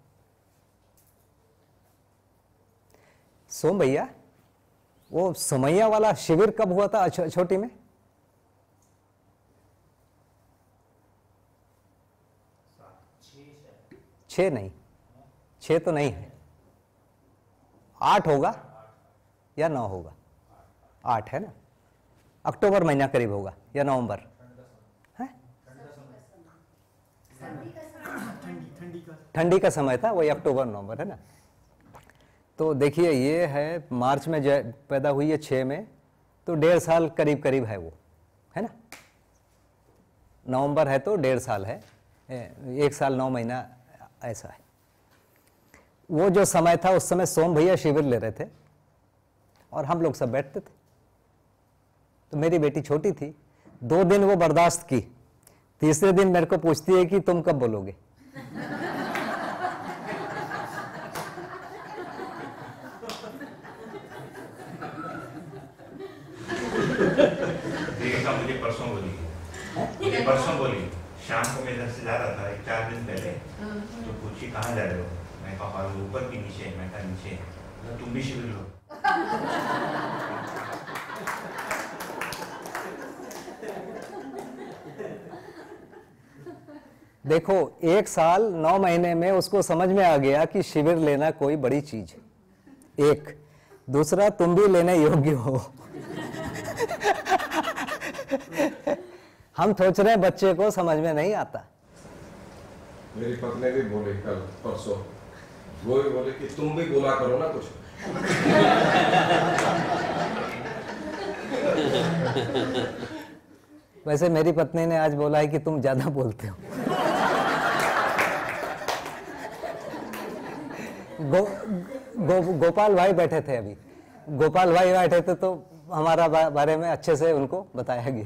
सोम भैया, वो सोमैया वाला शिविर कब हुआ था? छोटी में? छः नहीं छः तो नहीं है। आठ होगा या नौ होगा? आठ है ना? अक्टूबर महीना करीब होगा या नवंबर? है? ठंडी का समय था, वही अक्टूबर, नवंबर है ना? तो देखिए, ये है मार्च में पैदा हुई है छः में तो डेढ़ साल करीब करीब है वो, है ना? नवंबर है तो डेढ़ साल है। एक साल नौ महीना ऐसा है। वो जो समय था उस समय सोम भैया शिविर ले रहे थे और हम लोग सब बैठते थे। तो मेरी बेटी छोटी थी दो दिन वो बर्दाश्त की। तीसरे दिन मेरे को पूछती है कि तुम कब बोलोगे? मुझे परसों बोली परसों बोली शाम को मैं इधर से जा रहा था एक चार दिन पहले। कहाँ जा रहे हो? मैं कहा "और ऊपर नीचे मैं कहा नीचे। बोला, तुम भी शिविर देखो एक साल नौ महीने में उसको समझ में आ गया कि शिविर लेना कोई बड़ी चीज़ है। एक। दूसरा तुम भी लेने योग्य हो। हम सोच रहे हैं बच्चे को समझ में नहीं आता। मेरी पत्नी भी बोली कल परसों। वो भी बोले कि तुम भी बोला करो ना कुछ। वैसे मेरी पत्नी ने आज बोला है कि तुम ज़्यादा बोलते हो। गो, गो, गोपाल भाई बैठे थे अभी। गोपाल भाई बैठे थे तो हमारा बारे में अच्छे से उनको बताया गया।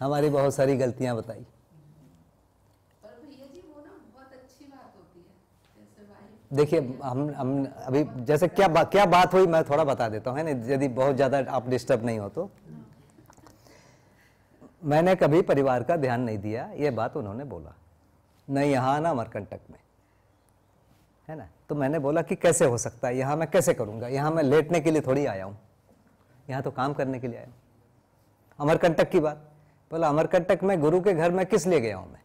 हमारी बहुत सारी गलतियाँ बताई। देखिए हम हम अभी जैसे क्या बा, क्या बात हुई मैं थोड़ा बता देता हूँ है ना? यदि बहुत ज़्यादा आप डिस्टर्ब नहीं हो तो। मैंने कभी परिवार का ध्यान नहीं दिया ये बात उन्होंने बोला। न यहाँ ना अमरकंटक में। है ना? तो मैंने बोला कि कैसे हो सकता है? यहाँ मैं कैसे करूँगा? यहाँ मैं लेटने के लिए थोड़ी आया हूँ। यहाँ तो काम करने के लिए आया हूँ। अमरकंटक की बात। बोला, अमरकंटक में गुरु के घर में किस लिए गया हूँ मैं?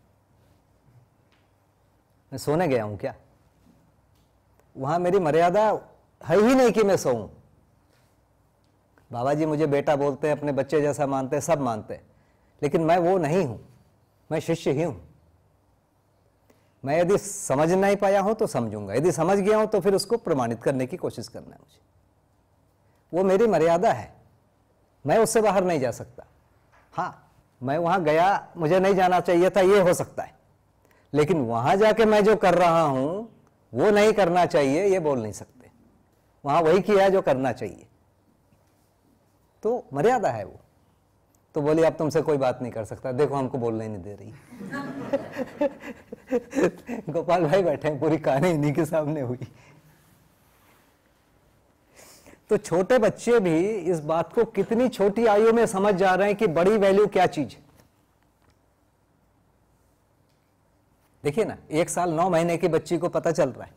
मैं सोने गया हूँ क्या? वहाँ मेरी मर्यादा है ही नहीं कि मैं सोऊं। बाबा जी मुझे बेटा बोलते हैं, अपने बच्चे जैसा मानते हैं, सब मानते हैं। लेकिन मैं वो नहीं हूँ, मैं शिष्य ही हूँ। मैं यदि समझ नहीं पाया हूँ तो समझूँगा, यदि समझ गया हूँ तो फिर उसको प्रमाणित करने की कोशिश करना है मुझे। वो मेरी मर्यादा है, मैं उससे बाहर नहीं जा सकता। हाँ मैं वहाँ गया, मुझे नहीं जाना चाहिए था, ये हो सकता है। लेकिन वहाँ जाके मैं जो कर रहा हूँ, वो नहीं करना चाहिए, ये बोल नहीं सकते। वहाँ वही किया जो करना चाहिए। तो मर्यादा है वो। तो बोली अब तुमसे कोई बात नहीं कर सकता। देखो, हमको बोलने नहीं दे रही। *laughs* गोपाल भाई बैठे पूरी कहानी इन्हीं के सामने हुई। तो छोटे बच्चे भी इस बात को कितनी छोटी आयु में समझ जा रहे हैं कि बड़ी वैल्यू क्या चीज़ है? देखिए ना, एक साल नौ महीने की बच्ची को पता चल रहा है।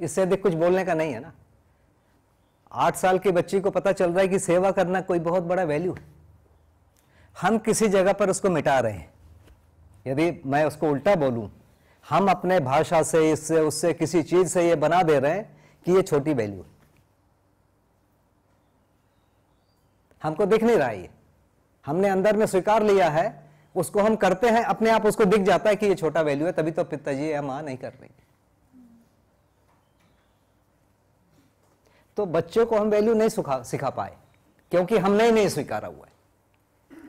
इससे अधिक कुछ बोलने का नहीं है ना। आठ साल की बच्ची को पता चल रहा है कि सेवा करना कोई बहुत बड़ा वैल्यू है। हम किसी जगह पर उसको मिटा रहे हैं। यदि मैं उसको उल्टा बोलूँ, हम अपने भाषा से, इससे, उससे किसी चीज़ से ये बना दे रहे हैं कि ये छोटी वैल्यू है। हमको दिख नहीं रहा ये। हमने अंदर में स्वीकार लिया है, उसको हम करते हैं, अपने आप उसको दिख जाता है कि ये छोटा वैल्यू है, तभी तो पिताजी या माँ नहीं कर रही। तो बच्चों को हम वैल्यू नहीं सिखा सिखा पाए, क्योंकि हमने ही नहीं स्वीकारा हुआ है।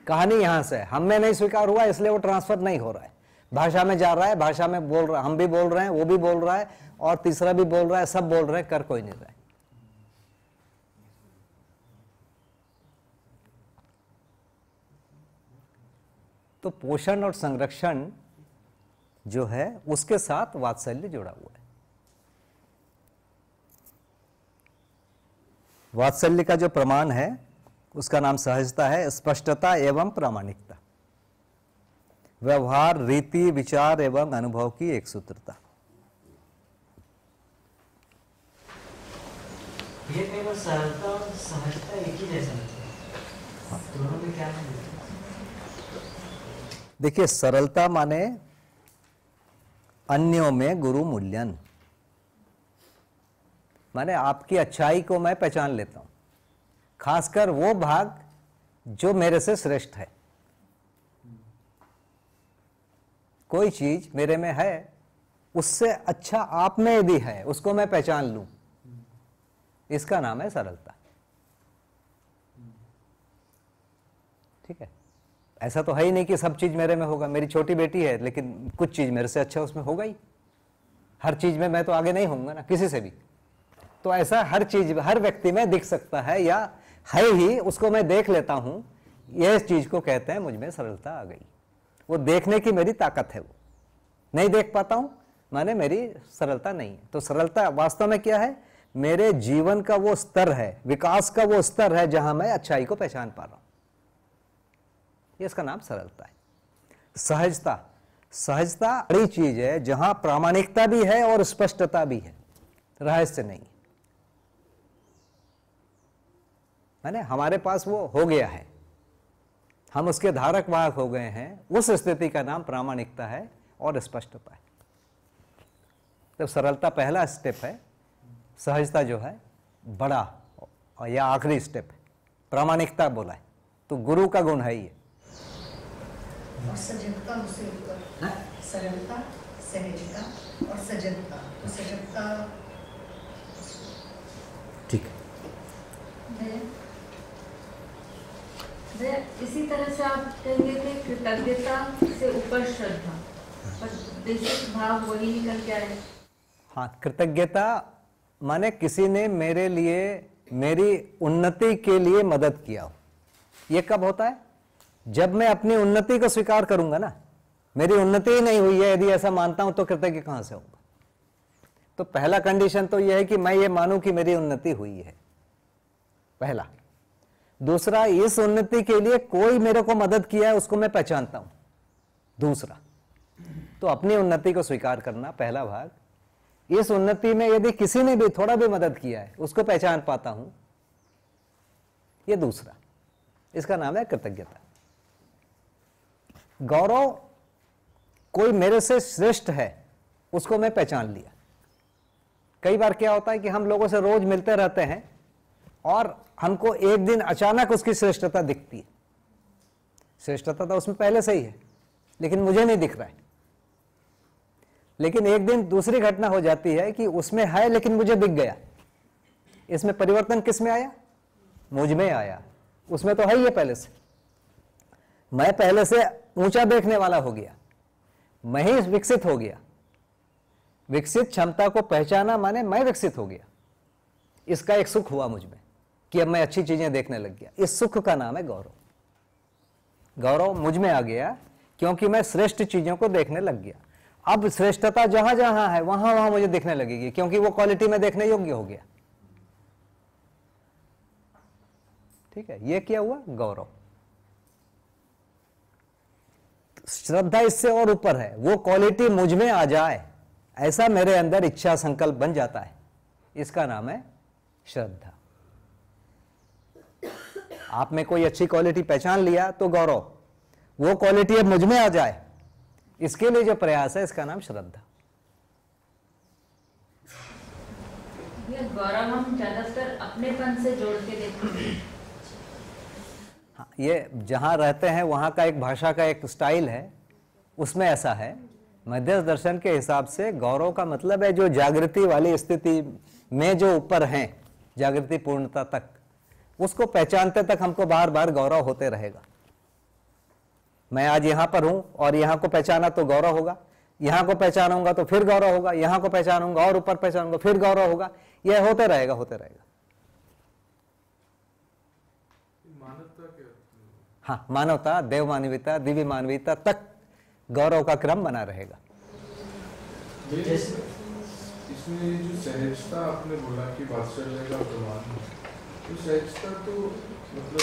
कहानी यहाँ से हमने नहीं स्वीकार हुआ, इसलिए वो ट्रांसफ़र नहीं हो रहा है। भाषा में जा रहा है, भाषा में बोल रहा, हम भी बोल रहे हैं, वो भी बोल रहा है, और तीसरा भी बोल रहा है, सब बोल रहे हैं, कर कोई नहीं रहा है। तो पोषण और संरक्षण जो है, उसके साथ वात्सल्य जुड़ा हुआ है। वात्सल्य का जो प्रमाण है, उसका नाम सहजता है, स्पष्टता एवं प्रामाणिकता। व्यवहार रीति विचार एवं अनुभव की एक सूत्रता। ये कई बार सरलता और सहजता एक ही जैसा लगता है। दोनों में क्या है? देखिए सरलता माने अन्यों में गुरु मूल्यन। माने आपकी अच्छाई को मैं पहचान लेता हूँ। खासकर वो भाग जो मेरे से श्रेष्ठ है। कोई चीज़ मेरे में है, उससे अच्छा आप में यदि है, उसको मैं पहचान लूँ। इसका नाम है सरलता। ठीक है? ऐसा तो है ही नहीं कि सब चीज़ मेरे में होगा। मेरी छोटी बेटी है, लेकिन कुछ चीज़ मेरे से अच्छा उसमें होगा ही। हर चीज़ में मैं तो आगे नहीं होऊँगा ना, किसी से भी। तो ऐसा हर चीज़, हर व्यक्ति में दिख सकता है या है ही, उसको मैं देख लेता हूँ। यह चीज़ को कहते हैं, मुझमें सरलता आ गई। वो देखने की मेरी ताकत है वो। नहीं देख पाता हूँ, माने मेरी सरलता नहीं है। तो सरलता वास्तव में क्या है? मेरे जीवन का वो स्तर है, विकास का वो स्तर है जहाँ मैं अच्छाई को पहचान पा रहा हूँ। ये इसका नाम सरलता है। सहजता सहजता बड़ी चीज़ है जहाँ प्रामाणिकता भी है और स्पष्टता भी है। रहस्य नहीं। है माने हमारे पास वो हो गया है। हम उसके धारक वाहक हो गए हैं उस स्थिति का नाम प्रामाणिकता है और स्पष्टता है। तो सरलता पहला स्टेप है सहजता जो है बड़ा या आखिरी स्टेप है। प्रामाणिकता बोला है तो गुरु का गुण है ये। सजगता सरलता सहजता और सजगता। तो सजगता ठीक भैया इसी तरह से आप कहेंगे कि कृतज्ञता से ऊपर श्रद्धा। पर भाव वही निकल के आए हाँ कृतज्ञता माने किसी ने मेरे लिए, मेरी उन्नति के लिए मदद किया हो। ये कब होता है? जब मैं अपनी उन्नति को स्वीकार करूँगा ना। मेरी उन्नति ही नहीं हुई है, यदि ऐसा मानता हूँ तो कृतज्ञ कहाँ से होगा? तो पहला कंडीशन तो यह है कि मैं ये मानूं कि मेरी उन्नति हुई है। पहला। दूसरा इस उन्नति के लिए कोई मेरे को मदद किया है, उसको मैं पहचानता हूँ। दूसरा तो अपनी उन्नति को स्वीकार करना, पहला भाग। इस उन्नति में यदि किसी ने भी थोड़ा भी मदद किया है, उसको पहचान पाता हूँ। यह दूसरा, इसका नाम है कृतज्ञता। गौरव कोई मेरे से श्रेष्ठ है, उसको मैं पहचान लिया। कई बार क्या होता है कि हम लोगों से रोज मिलते रहते हैं और हमको एक दिन अचानक उसकी श्रेष्ठता दिखती है। श्रेष्ठता तो उसमें पहले से ही है, लेकिन मुझे नहीं दिख रहा है। लेकिन एक दिन दूसरी घटना हो जाती है कि उसमें है, लेकिन मुझे दिख गया। इसमें परिवर्तन किसमें आया? मुझमें आया। उसमें तो है ही है पहले से। मैं पहले से ऊँचा देखने वाला हो गया। मैं ही विकसित हो गया। विकसित क्षमता को पहचाना माने मैं विकसित हो गया। इसका एक सुख हुआ मुझमें। कि अब मैं अच्छी चीज़ें देखने लग गया। इस सुख का नाम है गौरव। गौरव मुझमें आ गया क्योंकि मैं श्रेष्ठ चीज़ों को देखने लग गया। अब श्रेष्ठता जहाँ जहाँ है, वहाँ वहाँ मुझे देखने लगेगी, क्योंकि वो क्वालिटी में देखने योग्य हो गया। ठीक है, ये क्या हुआ? गौरव। श्रद्धा इससे और ऊपर है। वो क्वालिटी मुझमें आ जाए, ऐसा मेरे अंदर इच्छा संकल्प बन जाता है। इसका नाम है श्रद्धा। आप में कोई अच्छी क्वालिटी पहचान लिया तो गौरव वो क्वालिटी अब मुझमें आ जाए। इसके लिए जो प्रयास है इसका नाम श्रद्धा। ये गौरव हम ज़्यादातर अपनेपन से जोड़ के देखते हैं। हाँ, ये जहाँ रहते हैं वहाँ का एक भाषा का एक स्टाइल है उसमें ऐसा है मध्य दर्शन के हिसाब से गौरव का मतलब है जो जागृति वाली स्थिति में जो ऊपर हैं जागृति पूर्णता तक। उसको पहचानते तक हमको बार बार गौरव होते रहेगा। मैं आज यहाँ पर हूँ और यहाँ को पहचाना तो गौरव होगा यहाँ को पहचानूँगा तो फिर गौरव होगा यहाँ को पहचानूँगा और ऊपर पहचानूँगा फिर गौरव होगा। यह होते रहेगा होते रहेगा। हाँ? मानवता देव मानवीयता दिव्य मानवीयता तक गौरव का क्रम बना रहेगा। इसमें जो सहजता आपने बोला कि वात्सल्य का तो तो मतलब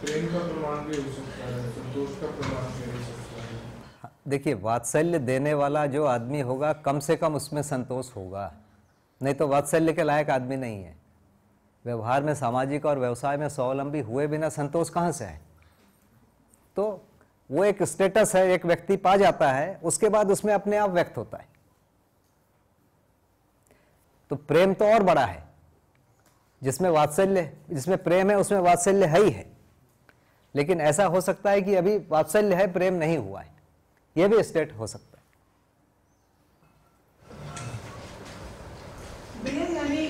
प्रेम का प्रमाण भी हो सकता है संतोष का प्रमाण भी हो सकता है। हाँ, देखिए वात्सल्य देने वाला जो आदमी होगा कम से कम उसमें संतोष होगा। नहीं तो वात्सल्य के लायक आदमी नहीं है। व्यवहार में सामाजिक और व्यवसाय में स्वावलंबी हुए बिना संतोष कहाँ से है? तो वो एक स्टेटस है एक व्यक्ति पा जाता है उसके बाद उसमें अपने आप व्यक्त होता है। तो प्रेम तो और बड़ा है। जिसमें वात्सल्य जिसमें प्रेम है उसमें वात्सल्य है ही है। लेकिन ऐसा हो सकता है कि अभी वात्सल्य है प्रेम नहीं हुआ है। यह भी स्टेट हो सकता है। यानी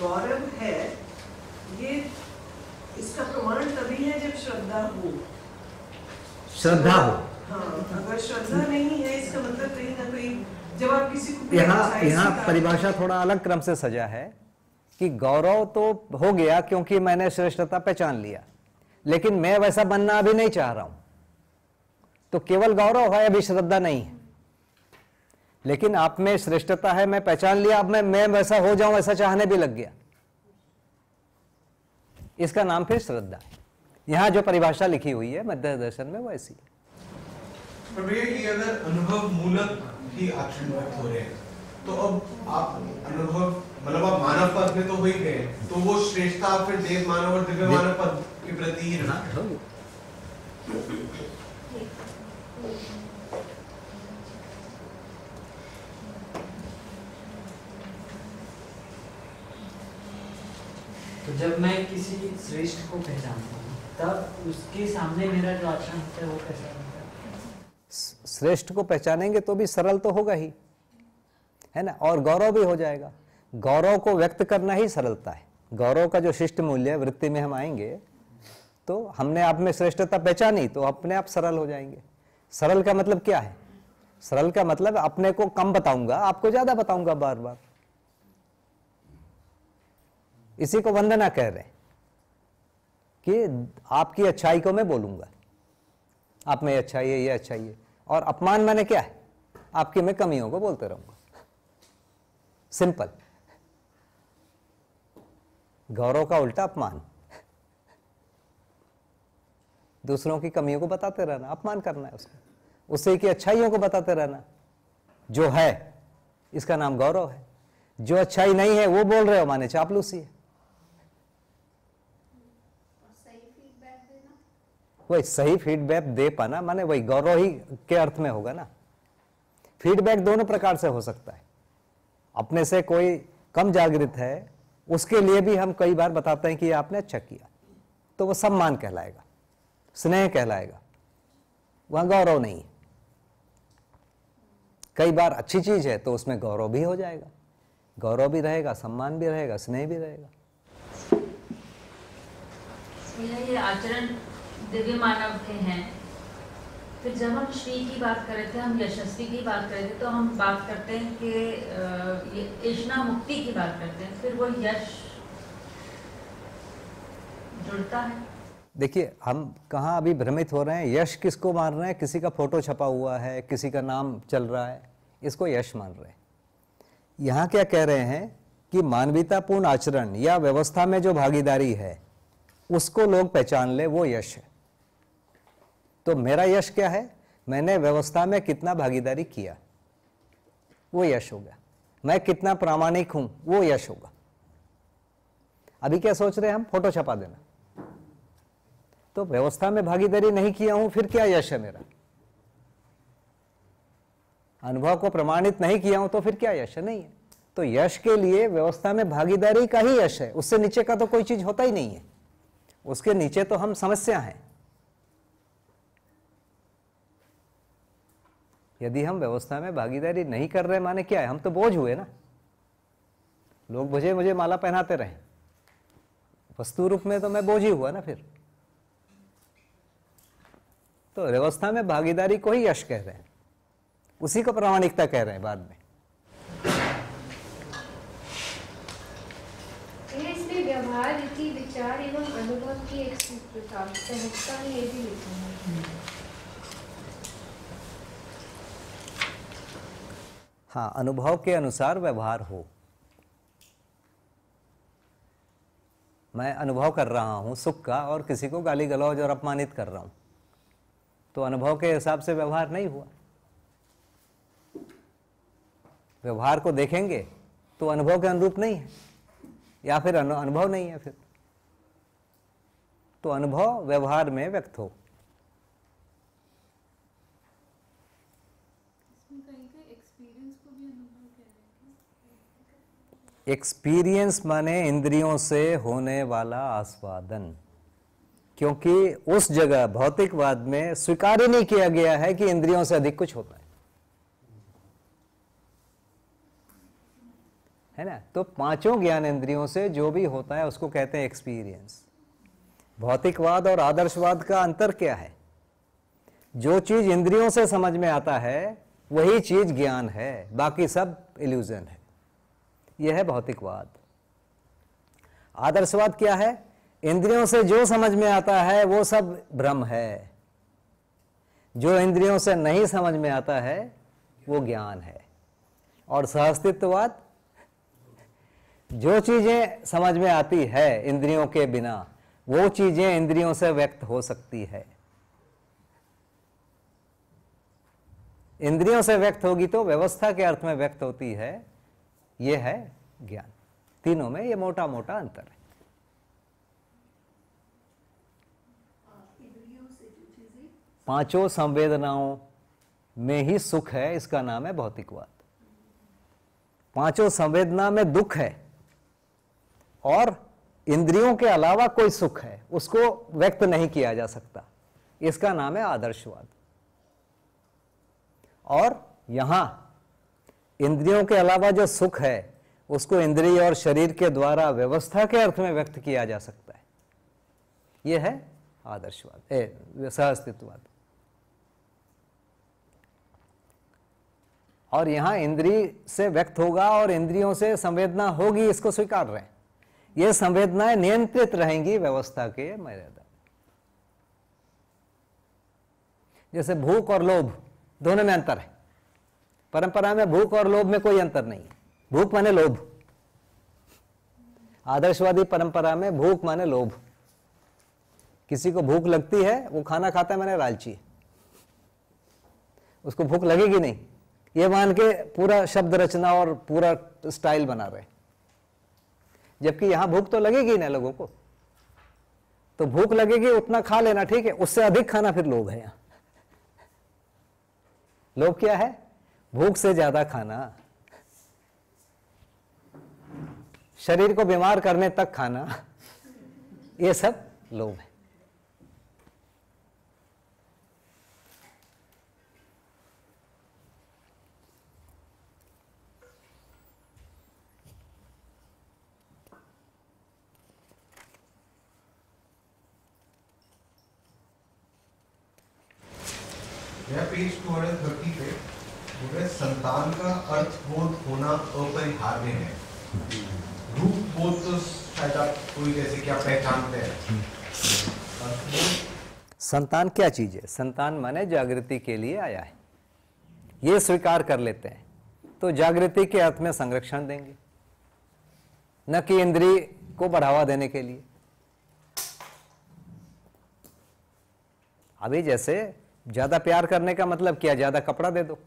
गौरव है ये इसका प्रमाण तभी है जब श्रद्धा हो। श्रद्धा हो। हाँ अगर श्रद्धा नहीं है इसका मतलब कहीं ना कहीं जब आप किसी को यहाँ यहाँ परिभाषा थोड़ा अलग क्रम से सजा है। कि गौरव तो हो गया क्योंकि मैंने श्रेष्ठता पहचान लिया। लेकिन मैं वैसा बनना अभी नहीं चाह रहा हूँ। तो केवल गौरव है, अभी श्रद्धा नहीं है। लेकिन आप में श्रेष्ठता है, मैं पहचान लिया, अब मैं मैं वैसा हो जाऊँ ऐसा चाहने भी लग गया। इसका नाम फिर श्रद्धा यहाँ जो परिभाषा लिखी हुई है, मध्य दर्शन में वो ऐसी अगर अनुभव मूलक ही हो रहे हैं तो अब आप अनुभव मतलब आप मानव पद में तो हो ही गए तो वो श्रेष्ठता फिर देव मानव और दिव्य मानव पद के प्रति ही रहा। तो जब मैं किसी श्रेष्ठ को पहचानता हूँ तब उसके सामने मेरा जो आचरण होता है वो कैसा होता है श्रेष्ठ को पहचानेंगे तो भी सरल तो होगा ही। है ना? और गौरव भी हो जाएगा। गौरव को व्यक्त करना ही सरलता है। गौरव का जो शिष्ट मूल्य वृत्ति में हम आएँगे तो हमने आप में श्रेष्ठता पहचानी तो अपने आप सरल हो जाएँगे। सरल का मतलब क्या है? सरल का मतलब अपने को कम बताऊँगा, आपको ज़्यादा बताऊँगा बार बार इसी को वंदना कह रहे कि आपकी अच्छाई को मैं बोलूँगा। आप में अच्छाई है, ये अच्छाई है। और अपमान मैंने क्या है? आपकी मैं कमियों को बोलते रहूँगा। सिंपल। गौरव का उल्टा अपमान। दूसरों की कमियों को बताते रहना, अपमान करना है उसको उससे की अच्छाइयों को बताते रहना। जो है, इसका नाम गौरव है। जो अच्छाई नहीं है, वो बोल रहे हो माने चापलूसी है। वही सही फीडबैक दे पाना, माने वही गौरव ही के अर्थ में होगा ना। फीडबैक दोनों प्रकार से हो सकता है। अपने से कोई कम जागृत है, उसके लिए भी हम कई बार बताते हैं कि आपने अच्छा किया। तो वो सम्मान कहलाएगा, स्नेह कहलाएगा। वहाँ गौरव नहीं है। कई बार अच्छी चीज़ है तो उसमें गौरव भी हो जाएगा। गौरव भी रहेगा, सम्मान भी रहेगा, स्नेह भी रहेगा। ये आचरण दिव्य मानव के हैं। फिर जब हम श्री की बात कर रहे थे, हम यशस्वी की बात कर रहे थे तो हम बात करते हैं कि ये इष्णा मुक्ति की बात करते हैं। फिर वो यश जुड़ता है। देखिए, हम कहाँ अभी भ्रमित हो रहे हैं? यश किसको मान रहे हैं? किसी का फ़ोटो छपा हुआ है, किसी का नाम चल रहा है। इसको यश मान रहे हैं। यहाँ क्या कह रहे हैं कि मानवीयतापूर्ण आचरण या व्यवस्था में जो भागीदारी है, उसको लोग पहचान ले, वो यश है। तो मेरा यश क्या है? मैंने व्यवस्था में कितना भागीदारी किया? वो यश होगा। मैं कितना प्रामाणिक हूँ? वो यश होगा। अभी क्या सोच रहे हैं हम? फ़ोटो छपा देना। तो व्यवस्था में भागीदारी नहीं किया हूँ, फिर क्या यश है मेरा? अनुभव को प्रमाणित नहीं किया हूँ तो फिर क्या यश है? नहीं है। तो यश के लिए व्यवस्था में भागीदारी का ही यश है। उससे नीचे का तो कोई चीज़ होता ही नहीं है। उसके नीचे तो हम समस्या हैं। यदि हम व्यवस्था में भागीदारी नहीं कर रहे, माने क्या है? हम तो बोझ हुए ना। लोग मुझे मुझे माला पहनाते रहे। वस्तु रूप में तो मैं बोझ ही हुआ ना फिर। तो व्यवस्था में भागीदारी को ही यश कह रहे हैं। उसी को प्रामाणिकता कह रहे हैं बाद में। व्यवहार, रीति, विचार एवं अनुभव की एक सहजता में ये भी है। हाँ अनुभव के अनुसार व्यवहार हो। मैं अनुभव कर रहा हूँ, सुख का, और किसी को गाली गलौज और अपमानित कर रहा हूँ। तो अनुभव के हिसाब से व्यवहार नहीं हुआ। व्यवहार को देखेंगे तो अनुभव के अनुरूप नहीं है, या फिर अनुभव नहीं है फिर। तो अनुभव व्यवहार में व्यक्त हो। एक्सपीरियंस माने इंद्रियों से होने वाला आस्वादन। क्योंकि उस जगह भौतिकवाद में स्वीकार ही नहीं किया गया है कि इंद्रियों से अधिक कुछ होता है। है ना? तो पाँचों ज्ञान इंद्रियों से जो भी होता है, उसको कहते हैं एक्सपीरियंस भौतिकवाद और आदर्शवाद का अंतर क्या है? जो चीज़ इंद्रियों से समझ में आता है, वही चीज़ ज्ञान है। बाकी सब इल्यूजन है। यह है भौतिकवाद। आदर्शवाद क्या है? इंद्रियों से जो समझ में आता है, वो सब भ्रम है। जो इंद्रियों से नहीं समझ में आता है, वो ज्ञान है। और सहअस्तित्ववाद? जो चीज़ें समझ में आती है इंद्रियों के बिना, वो चीज़ें इंद्रियों से व्यक्त हो सकती है। इंद्रियों से व्यक्त होगी तो व्यवस्था के अर्थ में व्यक्त होती है ये है ज्ञान। तीनों में ये मोटा मोटा अंतर है। पाँचों संवेदनाओं में ही सुख है, इसका नाम है भौतिकवाद। पाँचों संवेदना में दुख है और इंद्रियों के अलावा कोई सुख है, उसको व्यक्त नहीं किया जा सकता। इसका नाम है आदर्शवाद। और यहाँ इंद्रियों के अलावा जो सुख है, उसको इंद्रिय और शरीर के द्वारा व्यवस्था के अर्थ में व्यक्त किया जा सकता है। यह है आदर्शवाद सहअस्तित्ववाद। और यहाँ इंद्रिय से व्यक्त होगा और इंद्रियों से संवेदना होगी, इसको स्वीकार रहे। हैं ये संवेदनाएँ नियंत्रित रहेंगी व्यवस्था के मर्यादा। जैसे भूख और लोभ, दोनों में अंतर है। परंपरा में भूख और लोभ में कोई अंतर नहीं। भूख माने लोभ। आदर्शवादी परंपरा में भूख माने लोभ। किसी को भूख लगती है, वो खाना खाता है, मैंने लालची उसको भूख लगेगी नहीं। ये मान के पूरा शब्द रचना और पूरा स्टाइल बना रहे। जबकि यहाँ भूख तो लगेगी ना लोगों को। तो भूख लगेगी, उतना खा लेना, ठीक है। उससे अधिक खाना फिर लोभ है यहाँ। लोभ क्या है? भूख से ज़्यादा खाना। शरीर को बीमार करने तक खाना। ये सब लोभ है। 230 रहे संतान का अर्थबोध होना अपरिहार्य है। रूप बोध तो शायद आप कोई जैसे कि आप पहचानते हैं। संतान क्या चीज़ है? संतान माने जागृति के लिए आया है। ये स्वीकार कर लेते हैं तो जागृति के अर्थ में संरक्षण देंगे। न कि इंद्रिय को बढ़ावा देने के लिए। अभी जैसे ज़्यादा प्यार करने का मतलब क्या? ज़्यादा कपड़ा दे दो।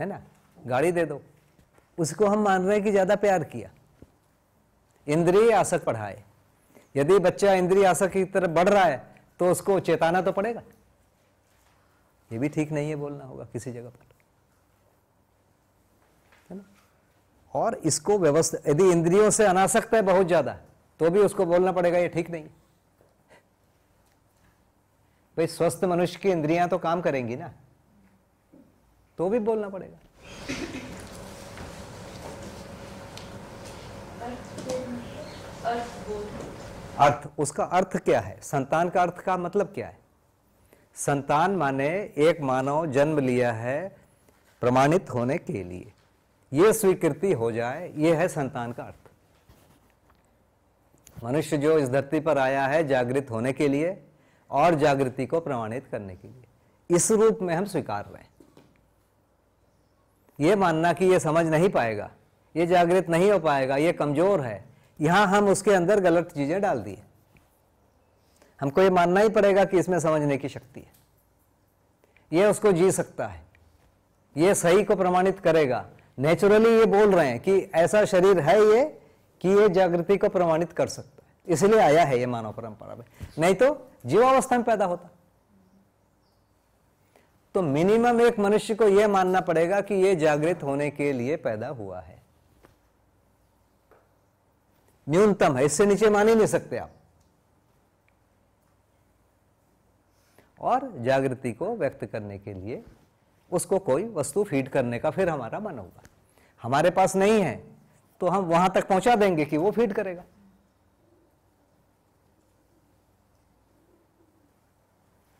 है ना? गाड़ी दे दो। उसको हम मान रहे हैं कि ज़्यादा प्यार किया। इंद्रिय आसक पढ़ाए यदि बच्चा इंद्रिय आसक की तरफ़ बढ़ रहा है तो उसको चेताना तो पड़ेगा। ये भी ठीक नहीं है बोलना होगा किसी जगह पर। है ना? और इसको व्यवस्था, यदि इंद्रियों से अनासक्त है बहुत ज़्यादा तो भी उसको बोलना पड़ेगा, ये ठीक नहीं भाई, स्वस्थ मनुष्य की इंद्रियाँ तो काम करेंगी ना। तो भी बोलना पड़ेगा। अर्थ उसका अर्थ क्या है? संतान का अर्थ का मतलब क्या है? संतान माने एक मानव जन्म लिया है प्रमाणित होने के लिए। यह स्वीकृति हो जाए यह है संतान का अर्थ। मनुष्य जो इस धरती पर आया है जागृत होने के लिए और जागृति को प्रमाणित करने के लिए। इस रूप में हम स्वीकार रहे हैं। यह मानना कि यह समझ नहीं पाएगा, ये जागृत नहीं हो पाएगा, ये कमज़ोर है। यहाँ हम उसके अंदर गलत चीज़ें डाल दिए। हमको ये मानना ही पड़ेगा कि इसमें समझने की शक्ति है। ये उसको जी सकता है। ये सही को प्रमाणित करेगा। नेचुरली ये बोल रहे हैं कि ऐसा शरीर है ये कि ये जागृति को प्रमाणित कर सकता है। इसलिए आया है ये मानव परंपरा में। नहीं तो जीवावस्था में पैदा होता। तो मिनिमम एक मनुष्य को यह मानना पड़ेगा कि यह जागृत होने के लिए पैदा हुआ है। न्यूनतम है, इससे नीचे मान ही नहीं सकते आप। और जागृति को व्यक्त करने के लिए उसको कोई वस्तु फ़ीड करने का फिर हमारा मन होगा। हमारे पास नहीं है तो हम वहाँ तक पहुँचा देंगे कि वो फ़ीड करेगा।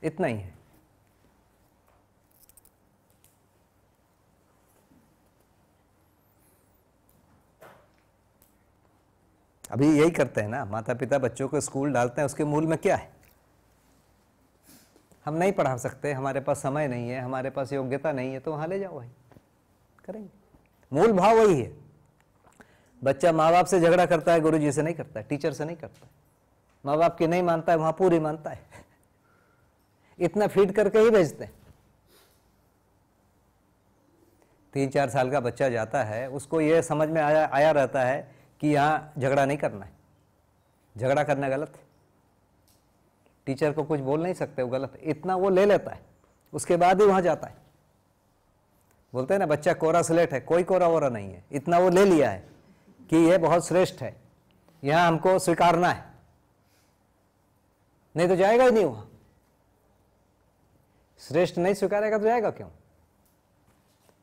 इतना ही है। अभी यही करते हैं ना माता पिता बच्चों को स्कूल डालते हैं, उसके मूल में क्या है? हम नहीं पढ़ा सकते, हमारे पास समय नहीं है, हमारे पास योग्यता नहीं है तो वहाँ ले जाओ भाई, करेंगे। मूल भाव वही है। बच्चा माँ बाप से झगड़ा करता है गुरु जी से नहीं करता है, टीचर से नहीं करता है। माँ बाप की नहीं मानता है, वहाँ पूरी मानता है। इतना फ़ीड करके ही भेजते हैं। तीन चार साल का बच्चा जाता है, उसको ये समझ में आया आया रहता है कि यहाँ झगड़ा नहीं करना है। झगड़ा करना गलत है। टीचर को कुछ बोल नहीं सकते, वो गलत है। इतना वो ले लेता है, उसके बाद ही वहाँ जाता है। बोलते हैं ना, बच्चा कोरा स्लेट है, कोई कोरा वोरा नहीं है। इतना वो ले लिया है कि ये बहुत श्रेष्ठ है। यहाँ हमको स्वीकारना है। नहीं तो जाएगा ही नहीं वहाँ। श्रेष्ठ नहीं स्वीकारेगा तो जाएगा क्यों?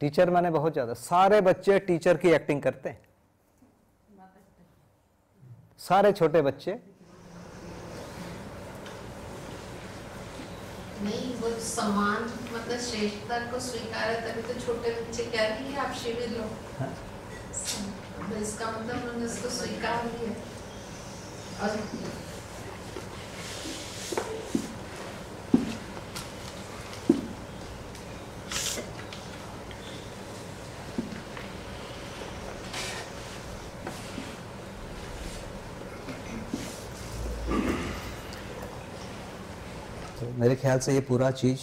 टीचर माने बहुत ज़्यादा। सारे बच्चे टीचर की एक्टिंग करते हैं। सारे छोटे बच्चे। नहीं वो समान मतलब श्रेष्ठता को स्वीकार है तभी तो छोटे बच्चे कह रही है आप शिविर लो। तो इसका मतलब उन्होंने उसको स्वीकार किया। और मेरे ख्याल से ये पूरा चीज़